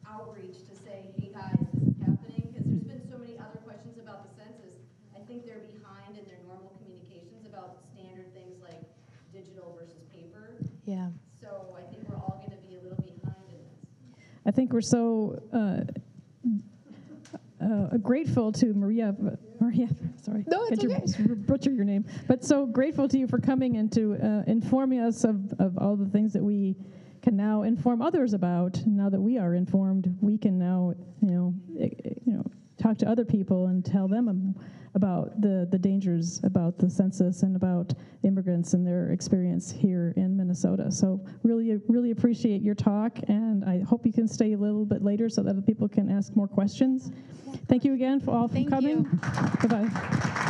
outreach to say, hey guys, this is happening, because there's been so many other questions about the census. I think they're behind in their normal communications about standard things like digital versus paper.
Yeah.
So I think we're all gonna be a little behind in this.
I think we're so uh, uh, grateful to Maria, Maria, sorry.
No, it's
Get your-
okay.
Butcher your name. But so grateful to you for coming and to uh, informing us of, of all the things that we can now inform others about. Now that we are informed, we can now, you know, eh, eh, you know, talk to other people and tell them um, about the, the dangers about the census and about immigrants and their experience here in Minnesota. So really, really appreciate your talk, and I hope you can stay a little bit later so that other people can ask more questions. Thank you again for all for
Thank
coming.
you.
Bye-bye.